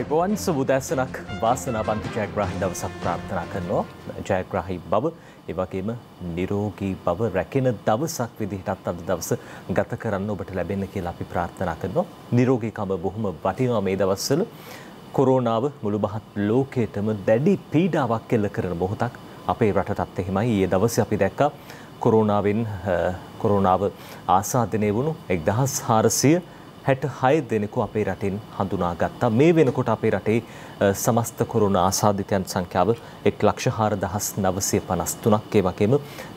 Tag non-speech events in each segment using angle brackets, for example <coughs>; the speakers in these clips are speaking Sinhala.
අයිබෝවන් සුබුදැසනක් වාසනාවන්ත ජයග්‍රහහි දවසක් ප්‍රාර්ථනා කරනවා. ජයග්‍රහහි බව එවගේම නිරෝගී බව රැකෙන දවසක් විදිහටත් අද දවස ගත කරන්න ඔබට ලැබෙන්න කියලා අපි ප්‍රාර්ථනා කරනවා. නිරෝගීකම බොහොම වටිනවා මේ දවස්වල. කොරෝනාව මුළු මහත් ලෝකයටම දැඩි පීඩාවක් එල්ල කරන මොහොතක්. අපේ රටටත් එහෙමයි. ඊයේ දවසේ අපි දැක්කා කොරෝනාවෙන් කොරෝනාව ආසාදනය වුණු 1400 හැට හය දෙනෙකු අපේ රටෙන් හඳුනා ගත්තා. මේ වෙනකොට අපේ රටේ සමස්ත කොරුණ ආසාධිතයන් සංඛ්‍යාව එක් ලක්ෂ හාර දහස් නවසය පනස් තුනක් ඒ වගේම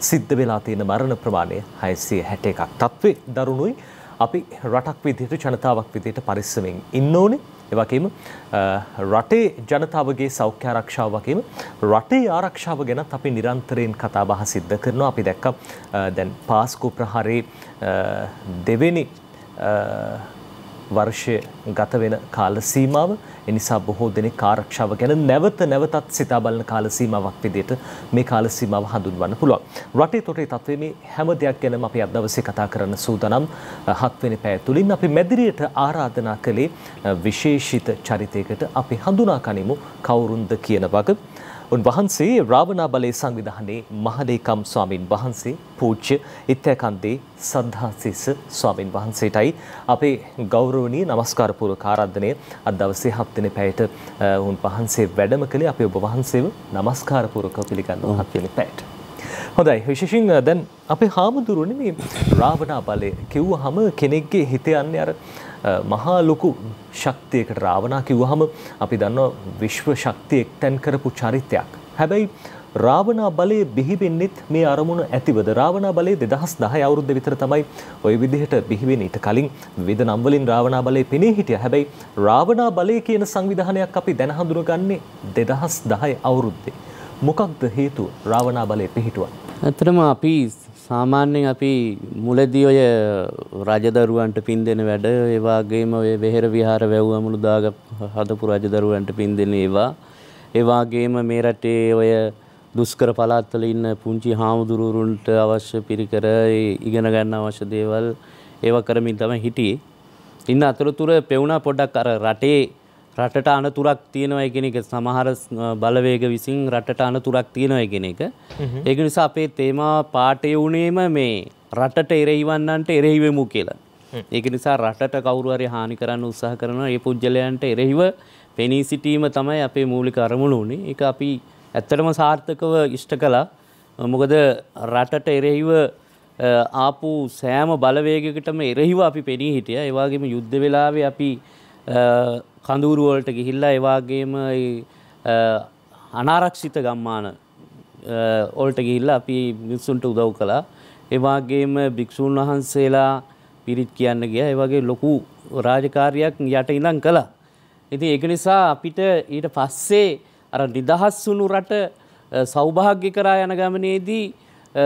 සිද්ධ වෙලා තියෙන මරණ ප්‍රමාණය හයසිය හැට එකක්. තත්වේ දරුණුයි අපි රටක් විදිහට ජනතාවක් විදිහට පරිස්සමෙන් ඉන්න ඕනේ. එවගේම රටේ ජනතාවගේ සෞඛ්‍ය ආරක්ෂාව වගේම රටේ ආරක්ෂාව ගැනත් අපි නිරන්තරයෙන් කතා බහ සිද්ධ කරනවා. අපි දැක්ක දැන් පාස්කු ප්‍රහාරයේ දෙවෙනි වර්ෂය ගත වෙන කාල සීමාව එනිසා බොහෝ දෙනෙක් ආරක්ෂාව ගැන නැවත නැවතත් සිතා බලන කාල සීමාවක් විදිහට මේ කාල සීමාව හඳුන්වන්න පුළුවන්. රටේ තොටේ තත්ත්වයේ මේ හැම දෙයක් ගැනම අපි අද දවසේ කතා කරන්න සූදානම් හත්වෙනි පැය තුලින් අපි මැදිරියට ආරාධනා කළේ විශේෂිත චරිතයකට අපි හඳුනා ගනිමු කවුරුන්ද කියන වග. උන්වහන්සේ රාවණා බලයේ සංවිධානයේ මහදේකම් ස්වාමින් වහන්සේ පූජ්‍ය ඉත්‍යකන්දේ සද්ධාසිස ස්වාමින් වහන්සේටයි. අපේ ගෞරවනීය নমස්කාර පූර්වක ආරාධනය අද දවසේ හත් දින පැයට උන් වහන්සේ වැඩම කළේ අපි ඔබ වහන්සේව নমස්කාර පූර්වක පිළිගන්නවා හත් දින පැයට. හොඳයි. විශේෂයෙන් දැන් අපේ හාමුදුරුවනේ මේ රාවණා බලය කිව්වහම කෙනෙක්ගේ හිත යන්නේ අර මහා ලොකු ශක්තියකට රාවණා කිව්වහම අපි දන්නවා විශ්ව ශක්තිය එක්තැන් කරපු චරිතයක්. හැබැයි රාවණා බලය බිහිවෙන්නෙත් මේ අරමුණ ඇතිවද රාවණා බලය 2010 අවුරුද්ද විතර තමයි ওই විදිහට බිහිවෙන ඊට කලින් විවිධ නම් වලින් රාවණා බලය පෙනී හිටියා. හැබැයි රාවණා බලය කියන සංවිධානයක් අපි දැන හඳුනගන්නේ 2010 අවුරුද්දේ. මොකක්ද හේතුව රාවණා බලය පිහිටුවන්න? ඇත්තටම අපි සාමාන්‍යයෙන් අපි මුලදී ඔය රජදරුවන්ට පින් දෙන වැඩ ඒ වගේම ඔය වෙහෙර විහාර වැව්වමුළු දාග හදපු රජදරුවන්ට පින් දෙන ඒවා ඒ වගේම මේ රටේ ඔය දුෂ්කර පළාත්වල ඉන්න පුංචි හාමුදුරුවරුන්ට අවශ්‍ය පිරිකර ඉගෙන ගන්න අවශ්‍ය දේවල් ඒවා කරමින් තමයි හිටියේ. ඉන්න අතරතුර පෙවුණා පොඩ්ඩක් අර රටේ රටට අනතුරක් තියෙනවා කියන එක සමහර බලවේග විසින් රටට අනතුරක් තියෙනවා කියන එක. ඒක නිසා අපේ තේමා පාඨය වුණේම මේ රටට එරෙහිවන්නන්ට එරෙහිවෙමු කියලා. ඒක නිසා රටට කවුරු හරි හානි කරන්න උත්සාහ කරනවා ඒ පුජ්‍යලයන්ට එරෙහිව පෙනී සිටීම තමයි අපේ මූලික අරමුණ උනේ. ඒක අපි ඇත්තටම සාර්ථකව ඉෂ්ට කළා. මොකද රටට එරෙහිව ආපු සෑම බලවේගයකටම එරෙහිව අපි පෙනී හිටියා. ඒ වගේම යුද්ධ වෙලාවේ අපි කඳුරු වලට ගිහිල්ලා ඒ වගේම අනාරක්ෂිත ගම්මාන වලට ගිහිල්ලා අපි මිනිස්සුන්ට උදව් කළා. ඒ වගේම භික්ෂූන් වහන්සේලා පිරිත් කියන්න ගියා. ඒ වගේ ලොකු රාජකාරියක් යට ඉඳන් කළා. ඉතින් ඒක නිසා අපිට ඊට පස්සේ අර නිදහස් වුණු රට සෞභාග්‍ය කරා යන ගමනේදී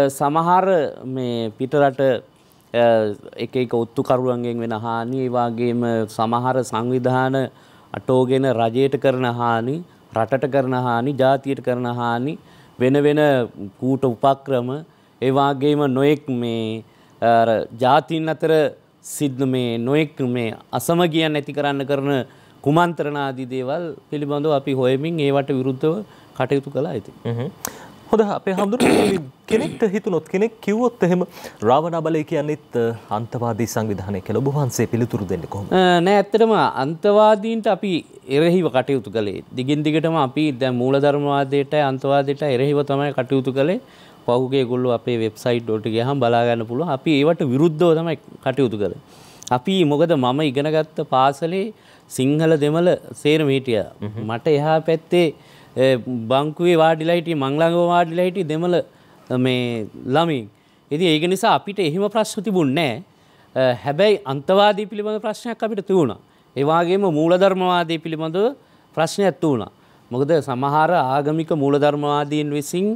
සමහර මේ පිටරට එක එක ඔත්තුකරුවන්ගෙන් වෙන හානි ඒ වගේම සමහර සංවිධාන අටෝගෙන රජයට කරන හානි රටට කරන හානි ජාතියට කරන හානි වෙන වෙන කූට උපක්‍රම ඒ වගේම නොයෙක් මේ ජාතීන් අතර සිද්ධ මේ නොයෙක් මේ අසමගියන් නැති කරන්න කරන කුමන්ත්‍රණ ආදී දේවල් පිළිබඳව අපි හොයමින් ඒවට විරුද්ධව කටයුතු කළා ඉතින්. හොඳ අපේ හඳුරු කෙනෙක්ට හිතුනොත් කෙනෙක් කිව්වොත් එහෙම රාවණ බලය කියන්නේත් අන්තවාදී සංවිධානය කියලා ඔබ වහන්සේ පිළිතුරු දෙන්නේ කොහොමද? නෑ ඇත්තටම අන්තවාදීන්ට අපි එරෙහිව කටයුතු කළේ. දිගින් දිගටම අපි දැන් මූලධර්මවාදයට අන්තවාදයට එරෙහිව තමයි කටයුතු කළේ. පහුගිය ඒගොල්ලෝ අපේ වෙබ්සයිට් වලට ගියහම බලා ගන්න පුළුවන්. අපි ඒවට විරුද්ධව තමයි කටයුතු කළේ. අපි මොකද මම ඉගෙනගත්ත පාසලේ සිංහල දෙමළ සේරම හිටියා. මට එහා පැත්තේ බංකුවේ වාඩිලා හිටියේ මං ළඟ වාඩිලා හිටියේ දෙමළ මේ ළමින්. ඉතින් ඒක නිසා අපිට එහෙම ප්‍රශ්න තිබුණේ නැහැ. හැබැයි අන්තවාදී පිළිබඳ ප්‍රශ්නයක් අපිට තිබුණා. ඒ වගේම මූලධර්මවාදී පිළිබඳව ප්‍රශ්නයක් තිබුණා. මොකද සමහර ආගමික මූලධර්මවාදීන් විසින්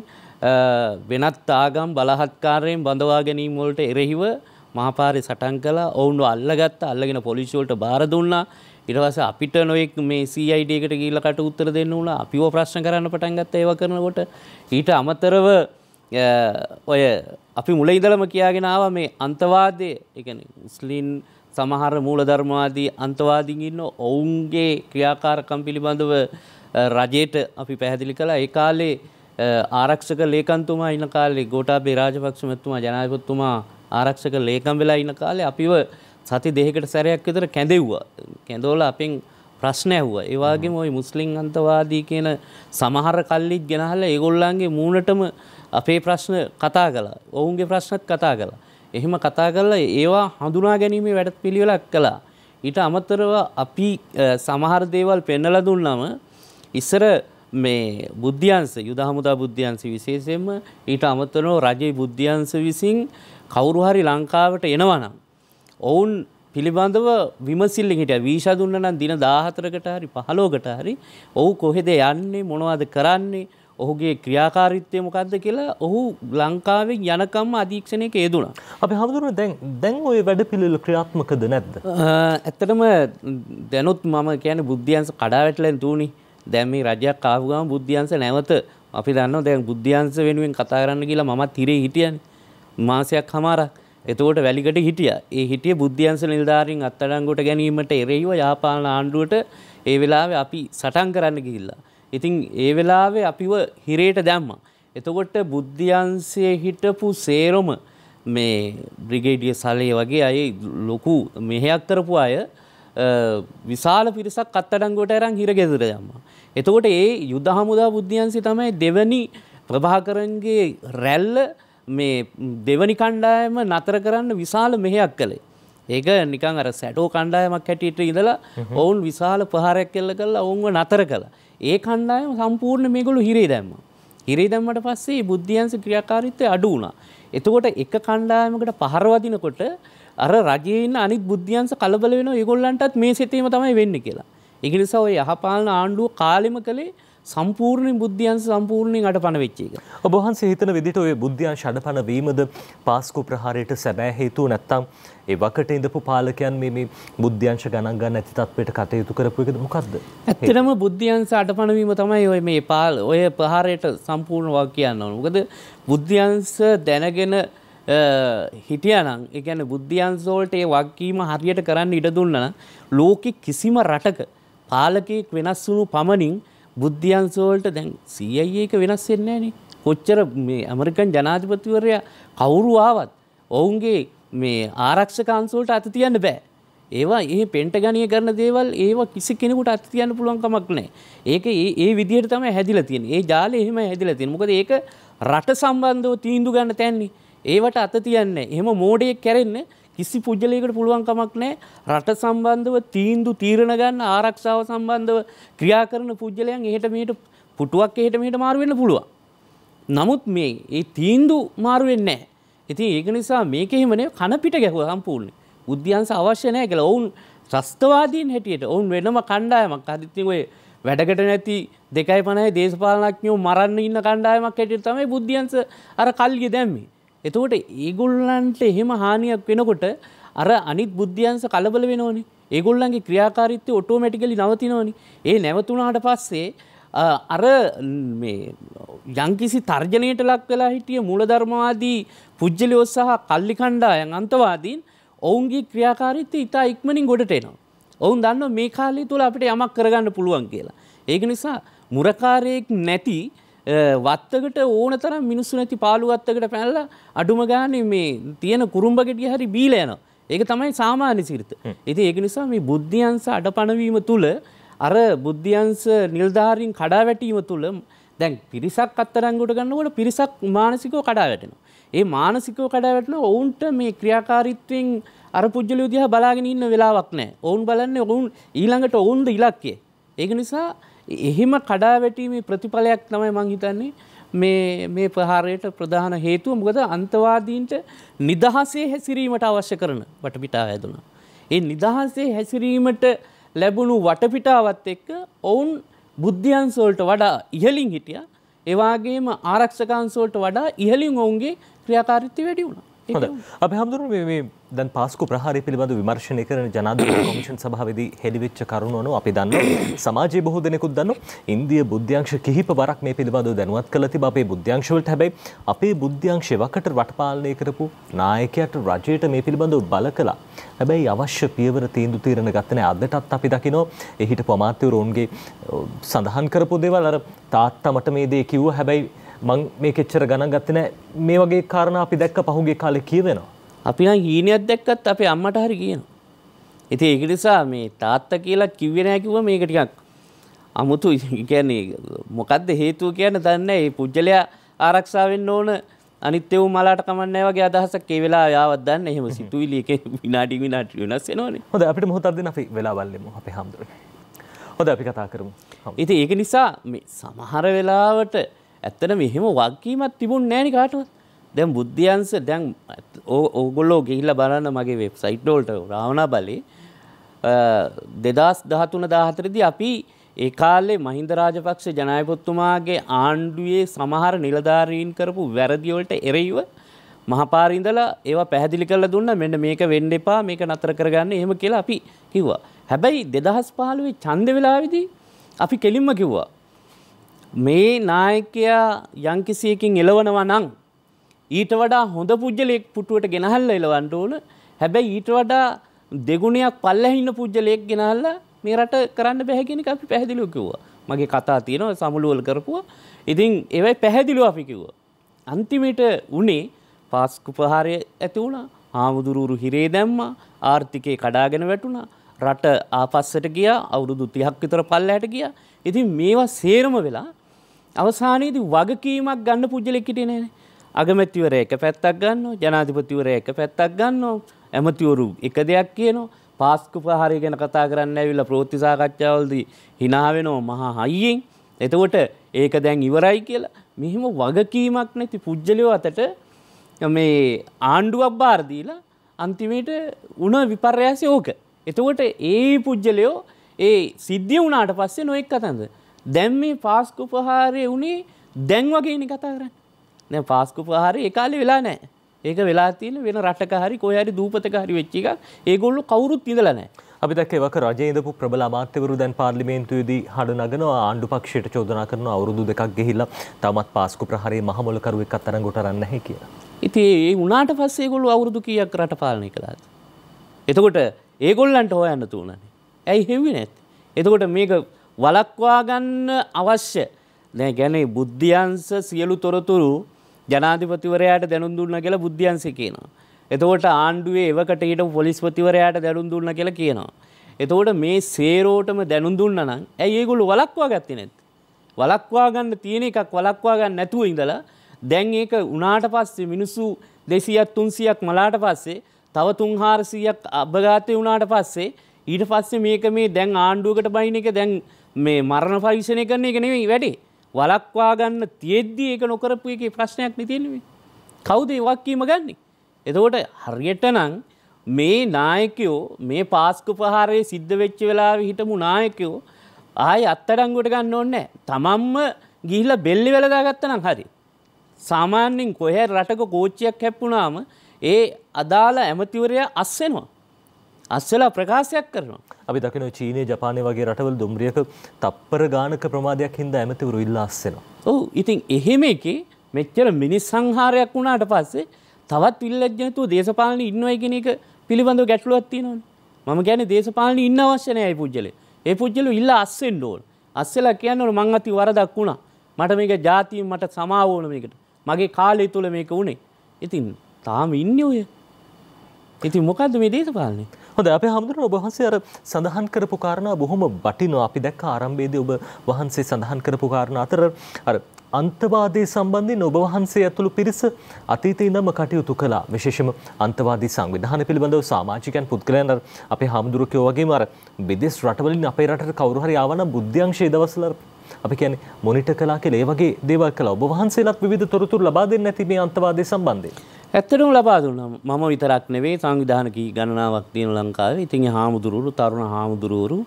වෙනත් ආගම් බලහත්කාරයෙන් බඳවා ගැනීම වලට එරෙහිව මහපාරේ සටන් කළා. ඔවුන්ව අල්ලගත්තා. අල්ලගෙන පොලිසිය වලට බාර දුන්නා. ඊට පස්සේ අපිට නොයෙක් මේ CID එකට ගිහිල්ලා කට උත්තර දෙන්න උනා. අපිව ප්‍රශ්න කරන්න පටන් ගත්තා ඒවා කරනකොට. ඊට අමතරව ඔය අපි මුල ඉඳලම කියාගෙන ආවා මේ අන්තවාදයේ ඒ කියන්නේ මුස්ලිම් සමහර මූලධර්මවාදී අන්තවාදීන් ඉන්න ඔවුන්ගේ ක්‍රියාකාරකම් පිළිබඳව රජයට අපි පැහැදිලි කළා ඒ කාලේ ආරක්ෂක ලේකන්තුමා ඉන්න කාලේ ගෝඨාභය රාජපක්ෂ මැතිතුමා ජනාධිපතිතුමා ආරක්ෂක ලේකම් වෙලා ඉන්න කාලේ අපිව සති දෙකකට සැරයක් විතර කැඳෙව්වා. කැඳවලා අපෙන් ප්‍රශ්න ඇහුවා. ඒ වගේම ওই මුස්ලිම් අන්තවාදී කියන සමහර කල්ලිත් ගෙනහලා ඒගොල්ලන්ගේ මූණටම අපේ ප්‍රශ්න කතා කළා. ඔවුන්ගේ ප්‍රශ්නත් කතා කළා. එහෙම කතා කරලා ඒවා හඳුනා ගැනීමේ වැඩපිළිවෙලක් කළා. ඊට අමතරව අපි සමහර දේවල් පෙන්නලා දුන්නම ඉස්සර මේ බුද්ධ්‍යංශ යුද හමුදා බුද්ධ්‍යංශ විශේෂයෙන්ම ඊට අමතරව රජයේ බුද්ධ්‍යංශ විසින් කවුරු හරි ලංකාවට එනවා නම් ඔවුන් පිළිබඳව විමසිල්ලෙන් හිටියා වීසා දුන්න නම් දින 14කට හරි 15කට හරි ඔහු කොහෙද යන්නේ මොනවද කරන්නේ ඔහුගේ ක්‍රියාකාරීත්වය මොකක්ද කියලා ඔහු ලංකාවෙන් යනකම්ම අධීක්ෂණයක යෙදුණා. අපි හමුදුරුවෝ දැන් දැන් ওই වැඩපිළිවෙල ක්‍රියාත්මකද නැද්ද? ඇත්තටම දැනුත් මම කියන්නේ බුද්ධ්‍යංශ කඩා වැටලා තුණි. දැන් මේ රජයක් ආපු ගමන් බුද්ධ්‍යංශ නැවත අපි දන්නවා දැන් බුද්ධ්‍යංශ වෙනුවෙන් කතා කරන්න කියලා මමත් හිරේ හිටියනේ. මාසයක් හමාරක්. එතකොට වැලිකට හිටිය ඒ හිටිය බුද්ධ්‍යන්ස නිල්ධාරින් අත්තඩංගොට ගැනීමට එරෙහිව යාපාලන ආණ්ඩුවට ඒ වෙලාවේ අපි සටන් කරන්න ගිහිල්ලා. ඉතින් ඒ වෙලාවේ අපිව හිරේට දැම්ම. එතකොට බුද්ධ්‍යන්සේ හිටපු සේරොම මේ බ්‍රිගේඩිය සලේ වගේ අය ලොකු මෙහෙයක් කරපු අය විශාල පිරිසක් අත්තඩංගොට ඇරන් හිරගෙදර යම්ම. එතකොට ඒ යුද හමුදා බුද්ධියන්සි තමයි දෙවනි ප්‍රභාකරන්ගේ රැල්ල මේ දෙවනි කණ්ඩායම නතර කරන්න විශාල මෙහෙයක් කළේ. ඒක නිකන් අර සැටෝ කණ්ඩායමක් හැටියට ඉඳලා ඔවුන් විශාල පහරයක් කෙල්ල කරලා ඔවුන්ව නතර කළා. ඒ කණ්ඩායම සම්පූර්ණ මේගොල්ලෝ හිරේ දැම්මා. හිරේ දැම්මට පස්සේ බුද්ධියන්ස ක්‍රියාකාරීත්වය අඩු වුණා. එතකොට එක කණ්ඩායමකට පහර වදිනකොට අර රජයේ ඉන්න අනිත් බුද්ධියන්ස කලබල වෙනවා ඒගොල්ලන්ටත් මේ සිතීම තමයි වෙන්නේ කියලා. ඒ නිසා ඔය යහපාලන ආණ්ඩුව කාලෙම කළේ සම්පූර්ණයෙන් බුද්ධ්‍යංශ සම්පූර්ණයෙන් අඩපණ වෙච්ච එක. ඔබ වහන්සේ හිතන විදිහට ඔය බුද්ධ්‍යංශ අඩපණ වීමද පාස්කු ප්‍රහාරයට සැබෑ හේතුව නැත්තම් ඒ වකට ඉඳපු පාලකයන් මේ බුද්ධ්‍යංශ ගණන් ගන්න නැති තත්ත්වයට කටයුතු කරපු එකද මොකද්ද? ඇත්තටම බුද්ධ්‍යංශ අඩපණ වීම තමයි ඔය මේ පාල ඔය ප්‍රහාරයට සම්පූර්ණ වාක් කියන්න ඕන. මොකද බුද්ධ්‍යංශ දැනගෙන හිටියනම් බුද්ධ්‍යංශ වලට ඒ වගකීම හරියට කරන්න ඉඩ දුන්නා නම් ලෝකෙ කිසිම රටක පාලකයෙක් වෙනස් වුණු පමණින් බුද්ධ්‍යංශවලට දැන් CIA එක වෙනස් වෙන්නේ නැහනේ. කොච්චර මේ ඇමරිකන් ජනාධිපතිවරයා කවුරු ආවත් ඔවුන්ගේ මේ ආරක්ෂක අංශවලට අත තියන්න බෑ. ඒවා ඒ පෙන්ටගනිය කරන දේවල් ඒවා කිසි කෙනෙකුට අත තියන්න පුළුවන් කමක් නැහැ. ඒක ඒ ඒ විදිහට තමයි හැදිලා තියෙන්නේ. ඒ ජාලය එහෙම හැදිලා තියෙන්නේ. මොකද ඒක රට සම්බන්ධව තීන්දුව ගන්න තැන්නේ. ඒවට අත තියන්නේ. එහෙම මෝඩයෙක් කැරෙන්නේ කිසි පුද්ගලයකට පුළුවන් කමක් නැහැ රට සම්බන්ධව තීන්දුව තීරණ ගන්න ආරක්ෂාව සම්බන්ධව ක්‍රියා කරන පුද්ගලයන් එහෙට මෙහෙට පුටුවක් එහෙට මෙහෙට මාරු වෙන්න පුළුවන්. නමුත් මේ ඒ තීන්දුව මාරු වෙන්නේ නැහැ. ඉතින් ඒක නිසා මේක එහෙමනේ කන පිට ගැහුවා සම්පූර්ණයෙන්. උද්‍යංශ අවශ්‍ය නැහැ කියලා. ඔවුන් ත්‍රස්තවාදීන් හැටියට ඔවුන් වෙනම කණ්ඩායමක්. අද ඉතින් ඔය වැඩකට නැති දෙකයි පනයි දේශපාලනඥයෝ මරන්න ඉන්න කණ්ඩායමක් හැටියට තමයි බුද්ධියන්ස අර කල්ගිය දැම්මේ. එතකොට ඒගොල්ලන්ට එහෙම හානියක් වෙනකොට අර අනිත් බුද්ධ්‍යන්ස කලබල වෙනවනේ ඒගොල්ලන්ගේ ක්‍රියාකාරිත්වය ඔටෝමැටිකලි නවතිනවනි ඒ නැවතුනාට පස්සේ අර යංකිසි තර්ජනයට ලක් වෙලා හිටිය මූලධර්මවාදී පුද්ජලියෝ සහ කල්ලි කණ්ඩායන් අන්තවාදීන් ඔවුන්ගේ ක්‍රියාකාරිත්වය ඉතා ඉක්මනින් ගොඩට එනවා. ඔවුන් දන්න මේ කාලය තුළ අපිට යමක් කරගන්න පුළුවන් කියලා. ඒක නිසා මුරකාරයෙක් නැති වත්තකට ඕන තරම් මිනිස්සු නැති පාළුවත්තකට පැනලා අඩුම ගානේ මේ තියෙන කුරුම්බගෙඩිය හරි බීලා යනවා. ඒක තමයි සාමාන්‍ය සිරිත. ඉතින් ඒක නිසා මේ බුද්ධ්‍යංශ අඩපණවීම තුල අර බුද්ධ්‍යංශ නිල්ධාරීන් කඩා වැටීම තුල දැන් පිරිසක් අත්තරංගුවට ගන්නකොට පිරිසක් මානසිකව කඩා වැටෙනවා. ඒ මානසිකව කඩා වැටෙනවා ඔවුන්ට මේ ක්‍රියාකාරීත්වයෙන් අර පුජ්‍යලිය දිහා බලාගෙන ඉන්න වෙලාවක් නැහැ. ඔවුන් බලන්නේ ඔවුන් ඊළඟට ඔවුන්ද ඉලක්කය. ඒක නිසා එහෙම කඩා වැටීමේ ප්‍රතිඵලයක් තමයි මං හිතන්නේ මේ මේ ප්‍රහාරයට ප්‍රධාන හේතුව මොකද අන්තවාදීන්ට නිදහසේ හැසිරීමට අවශ්‍ය කරන වටපිටා හැදුණා. ඒ නිදහසේ හැසිරීමට ලැබුණු වටපිටාවත් එක්ක ඔවුන් බුද්ධ්‍යන්සෝල්ට වඩා ඉහලින් හිටිය ඒවාගේම ආරක්ෂකන්සෝල්ට වඩා ඉහලින් ඔවුන්ගේ ක්‍රියාකාරිත්‍ය වැඩි වුණා. හොඳ අප හමුදුරු මේ දැන් පාස්කු ප්‍රහාරය පිළිබඳ විමර්ශනය කරන ජනාධිපති <coughs> කොමිෂන් සභාවේදී හෙළිවෙච්ච කරුණු අනුව අපි දන්නවා <coughs> සමාජයේ බොහෝ දෙනෙකුත් දන්නවා ඉන්දිය බුද්ධ්‍යංශ කිහිප වරක් මේ පිළිබඳව දැනුවත් කළා තිබා අපේ බුද්ධ්‍යංශ වලට හැබැයි අපේ බුද්ධ්‍යංශ එවකට රටපාලනය කරපු නායකයාට රජයට මේ පිළිබඳව බල කළා. හැබැයි අවශ්‍ය පියවර තීන්දුව తీරන ගත්තේ නැහැ. අදටත් අපි දකිනවා ඒ හිටපු අමාත්‍යවරුන්ගේ සඳහන් කරපු දේවල් අර තාත්තා මට මේ දේ කිව්වා හැබැයි මං මේක එච්චර ගණන් ගත්තේ නැහැ මේ වගේ කාරණා අපි දැක්ක පහුගිය කාලේ කියවෙනවා. අපි නම් හීනයක් දැක්කත් අපේ අම්මට හරි කියනවා. ඉතින් ඒක නිසා මේ තාත්තා කියලා කිව්වේ නැහැ කිව්වා මේක ටිකක් අමුතු. කියන්නේ මොකද්ද හේතුව කියන්න දන්නේ නැහැ මේ පුජ්‍යලයා ආරක්ෂා වෙන්න ඕන. අනිත් ඒව මලාට කමන්නේ වගේ අදහසක් ඒ වෙලාව යාවත් දන්න එහෙම සිතුවිලි එකේ විනාඩි විනාඩි වෙනස් වෙනවනේ. හොඳ අපිට මොහොතක් දෙන්න අපි වෙලා බලමු අපේ හැමදෙරේ හොඳ අපි කතා කරමු. ඉතින් ඒක නිසා මේ සමහර වෙලාවට ඇත්තට මෙහෙම වක්කීමත් තිබුණ නෑනි කාටවත්. දැම් බුද්ධියන්ස දැන් ඕගොල්ලෝ ගිහිල්ල බලන්න මගේ වෙබ්සයිට්ඩෝල්ට රාවනා බලි. දෙදස් දහතුන දාහතරදි අපි ඒ කාලේ මහින්ද රාජපක්ෂ ජනායපොත්තුමාගේ ආණ්ඩුවේ සමහර නිලධාරීන් කරපු වැරදිවලට එරෙයිව මහපාරින්දලා ඒවා පැහැදිලි කළ දුන්න. මෙන්න මේක වෙන්න එපා මේක නතර කරගන්න එහෙම කියලා අපි කිව්වා. හැබැයි දෙදහස් පහළුවේ ඡන්ද වෙලාවේදී අපි කෙලින්ම කිව්වා. මේ නායකයා යංකිසියකින් එලවනවා නම් ඊට වඩා හොඳ පුද්ගලයෙක් පුටුවට ගෙනහල්ල එලවන්න ඕන හැබැයි ඊට වඩා දෙගුණයක් පල්ලැහින්න පුද්ගලයෙක් ගෙනහල්ලා මේ රට කරන්න බැහැ කියන එක අපි පැහැදිලිව කිව්වා. මගේ කතා තියෙනවා සමුළුවල කරපුවා. ඉතින් ඒවයි පැහැදිලිව අපි කිව්වා. අන්තිමට උනේ පාස්කු ප්‍රහාරය ඇති වුණා. හාමුදුරුවරු හිරේ දැම්මා. ආර්ථිකය කඩාගෙන වැටුණා. රට ආපස්සට ගියා. අවුරුදු 30ක් විතර පල්ලෙහාට ගියා. ඉතින් මේවා සේරම වෙලා අවසානයේදී වගකීමක් ගන්න පුද්ගලෙක් හිටියේ නෑනේ. අගමැතිවරය එක පැත්තක් ගන්නවා, ජනාධිපතිවරය එක පැත්තක් ගන්නවා, ඇමතිවරු එක දෙයක් කියනවා. පාස්කු ප්‍රහාරය ගැන කතා කරන්න ඇවිල්ලා ප්‍රවෘත්ති සාකච්ඡාවලදී hina වෙනවා මහා හයියෙන්. එතකොට ඒක දැන් ඉවරයි කියලා මෙහිම වගකීමක් නැති පුජ්‍යලියෝ අතට මේ ආණ්ඩුවක් බාර දීලා අන්තිමේට උන විපර්යාසය ඕක. එතකොට ඒ පුජ්‍යලයෝ ඒ සිද්ධිය වුණාට පස්සේ නොෙක් කතන්ද. දැන් මේ පාස්කු ප්‍රහාරය වුණේ දැන් වගේනි කතා කරන්න. දැන් පාස්කු ප්‍රහාරය ඒ කාලේ වෙලා නැහැ. ඒක වෙලා තියෙන වෙන රටක හරි කොහේ හරි දූපතක හරි වෙච්ච එකක්. ඒගොල්ලෝ කවුරුත් ඉඳලා නැහැ. අපි දැක්ක එවක රජයේ ඉඳපු ප්‍රබල අමාත්‍යවරු දැන් පාර්ලිමේන්තුවේදී හඬ නගනවා ආණ්ඩු පක්ෂයට චෝදනා කරනවා අවුරුදු දෙකක් ගිහිල්ලා තාමත් පාස්කු ප්‍රහාරයේ මහමොලකරුවෙක් අත්අඩංගුවට අරන් නැහැ කියලා. ඉතින් ඒ වුණාට පස්සේ ඒගොල්ලෝ අවුරුදු කීයක් රට පාලනය කළාද? එතකොට ඒගොල්ලන්ට හොයන්න තුනනේ. ඇයි හෙව්වේ නැත්තේ? එතකොට මේක වලක්වා ගන්න අවශ්‍ය දැන් කියන්නේ බුද්ධ්‍යංශ සියලු තොරතුරු ජනාධිපතිවරයාට දැනුම් දුන්න කියලා බුද්ධ්‍යංශ කියනවා. එතකොට ආණ්ඩුවේ එවකට හිටපු පොලිස්පතිවරයාට දැනුම් දුන්න කියලා කියනවා. එතකොට මේ සේරෝටම දැනුම් දුන්නා නම් ඇයි ඒගොල්ලෝ වලක්වා ගත්තේ නැත්තේ? වලක්වා ගන්න තියෙන එකක් වලක්වා ගන්න නැතුව ඉඳලා දැන් ඒක උනාට පස්සේ මිනිස්සු 200ක් 300ක් මලාට පස්සේ තව 300ක් අබගාතේ වුණාට පස්සේ ඊට පස්සේ මේක මේ දැන් ආණ්ඩුවකට බයින එක දැන් මේ මරණ පරීක්ෂණය කරන එක නෙවෙයි වැඩේ. වලක්වා ගන්න තියෙද්දි ඒක නොකරපු එකේ ප්‍රශ්නයක් නේ තියෙන්නේ. කවුද ඒ වක්කීම ගන්නෙ? එතකොට හරියට නම් මේ නායකයෝ මේ පාස්කු ප්‍රහාරයේ සිද්ධ වෙච්ච වෙලාවේ හිටමු නායකයෝ ආයේ අත්අඩංගුවට ගන්න ඕනේ තමන්ම ගිහිල්ලා බෙල්ලි වෙලා දාගත්තා නම් හරි. සාමාන්‍යයෙන් කොහේ රටක කෝච්චියක් හැප්පුණාම ඒ අදාළ ඇමතිවරයා අස්සෙනවා. අස්සලා ප්‍රකාශයක් කරනවා. අපි දකින චීනය ජපානය වගේ රටවල් දුම්රියක තප්පර ගානක ප්‍රමාදයක් හින්ද ඇමතිවරු ඉල්ලා අස්සෙනවා. ඔව් ඉතින් එහෙම එකේ මෙච්චර මිනිස් සංහාරයක් වුණාට පස්සේ තවත් විල්ලජ්ජනතුව දේශපාලන ඉන්නවයි කෙන එක පිළිබඳව ගැටලුවක් තියෙනවනේ. මම කියන්නේ දේශපාලන ඉන්න අවශ්‍ය නැහැ පුජ්‍යලේ. ඒ පුජ්‍යලෝ ඉල්ලා අස්සෙන්න ඕන. අස්සලා කියනවනේ මං අති වරදක් වුණා. මට මේක ජාතියෙන් මට සමාව ඕන මේකට. මගේ කාලය තුල මේක උනේ. ඉතින් තාම ඉන්නේ ඔය. ඉතින් මොකද්ද මේ දේශපාලනේ? හොඳ අප හමුදුරන ඔබ වහන්සේ අර සඳහන් කරපු කාරණා බොහොම වටිනවා. අපි දැක්ක ආරම්භයේදී ඔබ වහන්සේ සඳහන් කරපු කාරණා අතර අර අන්තවාදී සම්බන්ධයෙන් ඔබ වහන්සේ ඇතුළු පිරිස අතීතයේ ඉඳන්ම කටයුතු කළා. විශේෂම අන්තවාදී සංවිධාන පිළිබඳව සමාජිකයන් පුද්ගලයන් අපේ හාමුදුරුවෝ වගේම අර විදේශ රටවලින් අපේ රටට කවුරු හරි ආවනම් බුද්ධ්‍යංශයේ දවස්වල අපි කියන්නේ මොනිටර් කළා කියලා ඒ වගේ දේවල් කළා ඔබ වහන්සේලාත් විවිධ තොරතුරු ලබා දෙන්නේ නැති මේ අන්තවාදී සම්බන්ධයෙන් ඇත්තටම ලබා දුන්නා. මම විතරක් නෙවෙයි සංවිධානකී ගණනාවක් තියෙන ලංකාවේ. ඉතින් හාමුදුරුවරු තරුණ හාමුදුරුවරු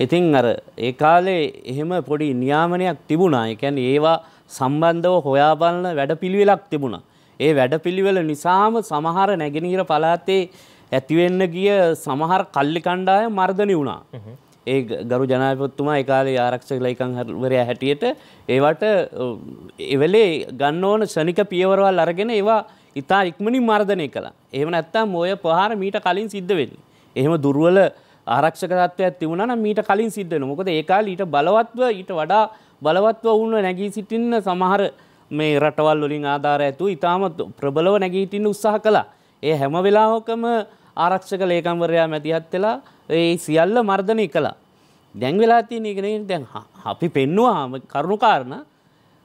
ඉතින් අර ඒ කාලේ එහෙම පොඩි නියාමනයක් තිබුණා. ඒ කියන්නේ ඒවා සම්බන්ධව හොයා බලන වැඩපිළිවෙලක් තිබුණා. ඒ වැඩපිළිවෙල නිසාම සමහර නැගෙනහිර පලාතේ ඇතිවෙන්න ගිය සමහර කල්ලි කණ්ඩාය මර්ධනය වුණා. ඒ ගරු ජනාපත්තුමා එකකාලේ ආරක්ෂක ලයිකං හරවරය හැටියට ඒවට එවලේ ගන්න ඕන ෂනික පියවරවල් අරගෙන ඒවා ඉතා ඉක්මනින් මර්ධනය කලා එහම නැත්තම් ඔය පහර මීට කලින් සිද්ධ වෙන්නේ. එහෙම දුර්වල ආරක්ෂකතත්වයක් තිවුණන මීට කලින් සිද්ධ මොකද ඒකාල ඊට බලවත්ව ඊට වඩා බලවත්ව ඔවුන්න නැගී සිටින්න සමහර මේ රටවල් වලින් ආධාර ඇතු ඉතාම ප්‍රබලව නැගීටින්න උත්සාහ කලා ඒ හැම වෙලාවකම ආරක්ෂක ලේකම්වරයා මැතිහත් වෙලා ඒ සියල්ල මර්ධනය කළා. දැන් වෙලා තියෙන එකන දැන් අපි පෙන්නුවාම කරුණුකාරණ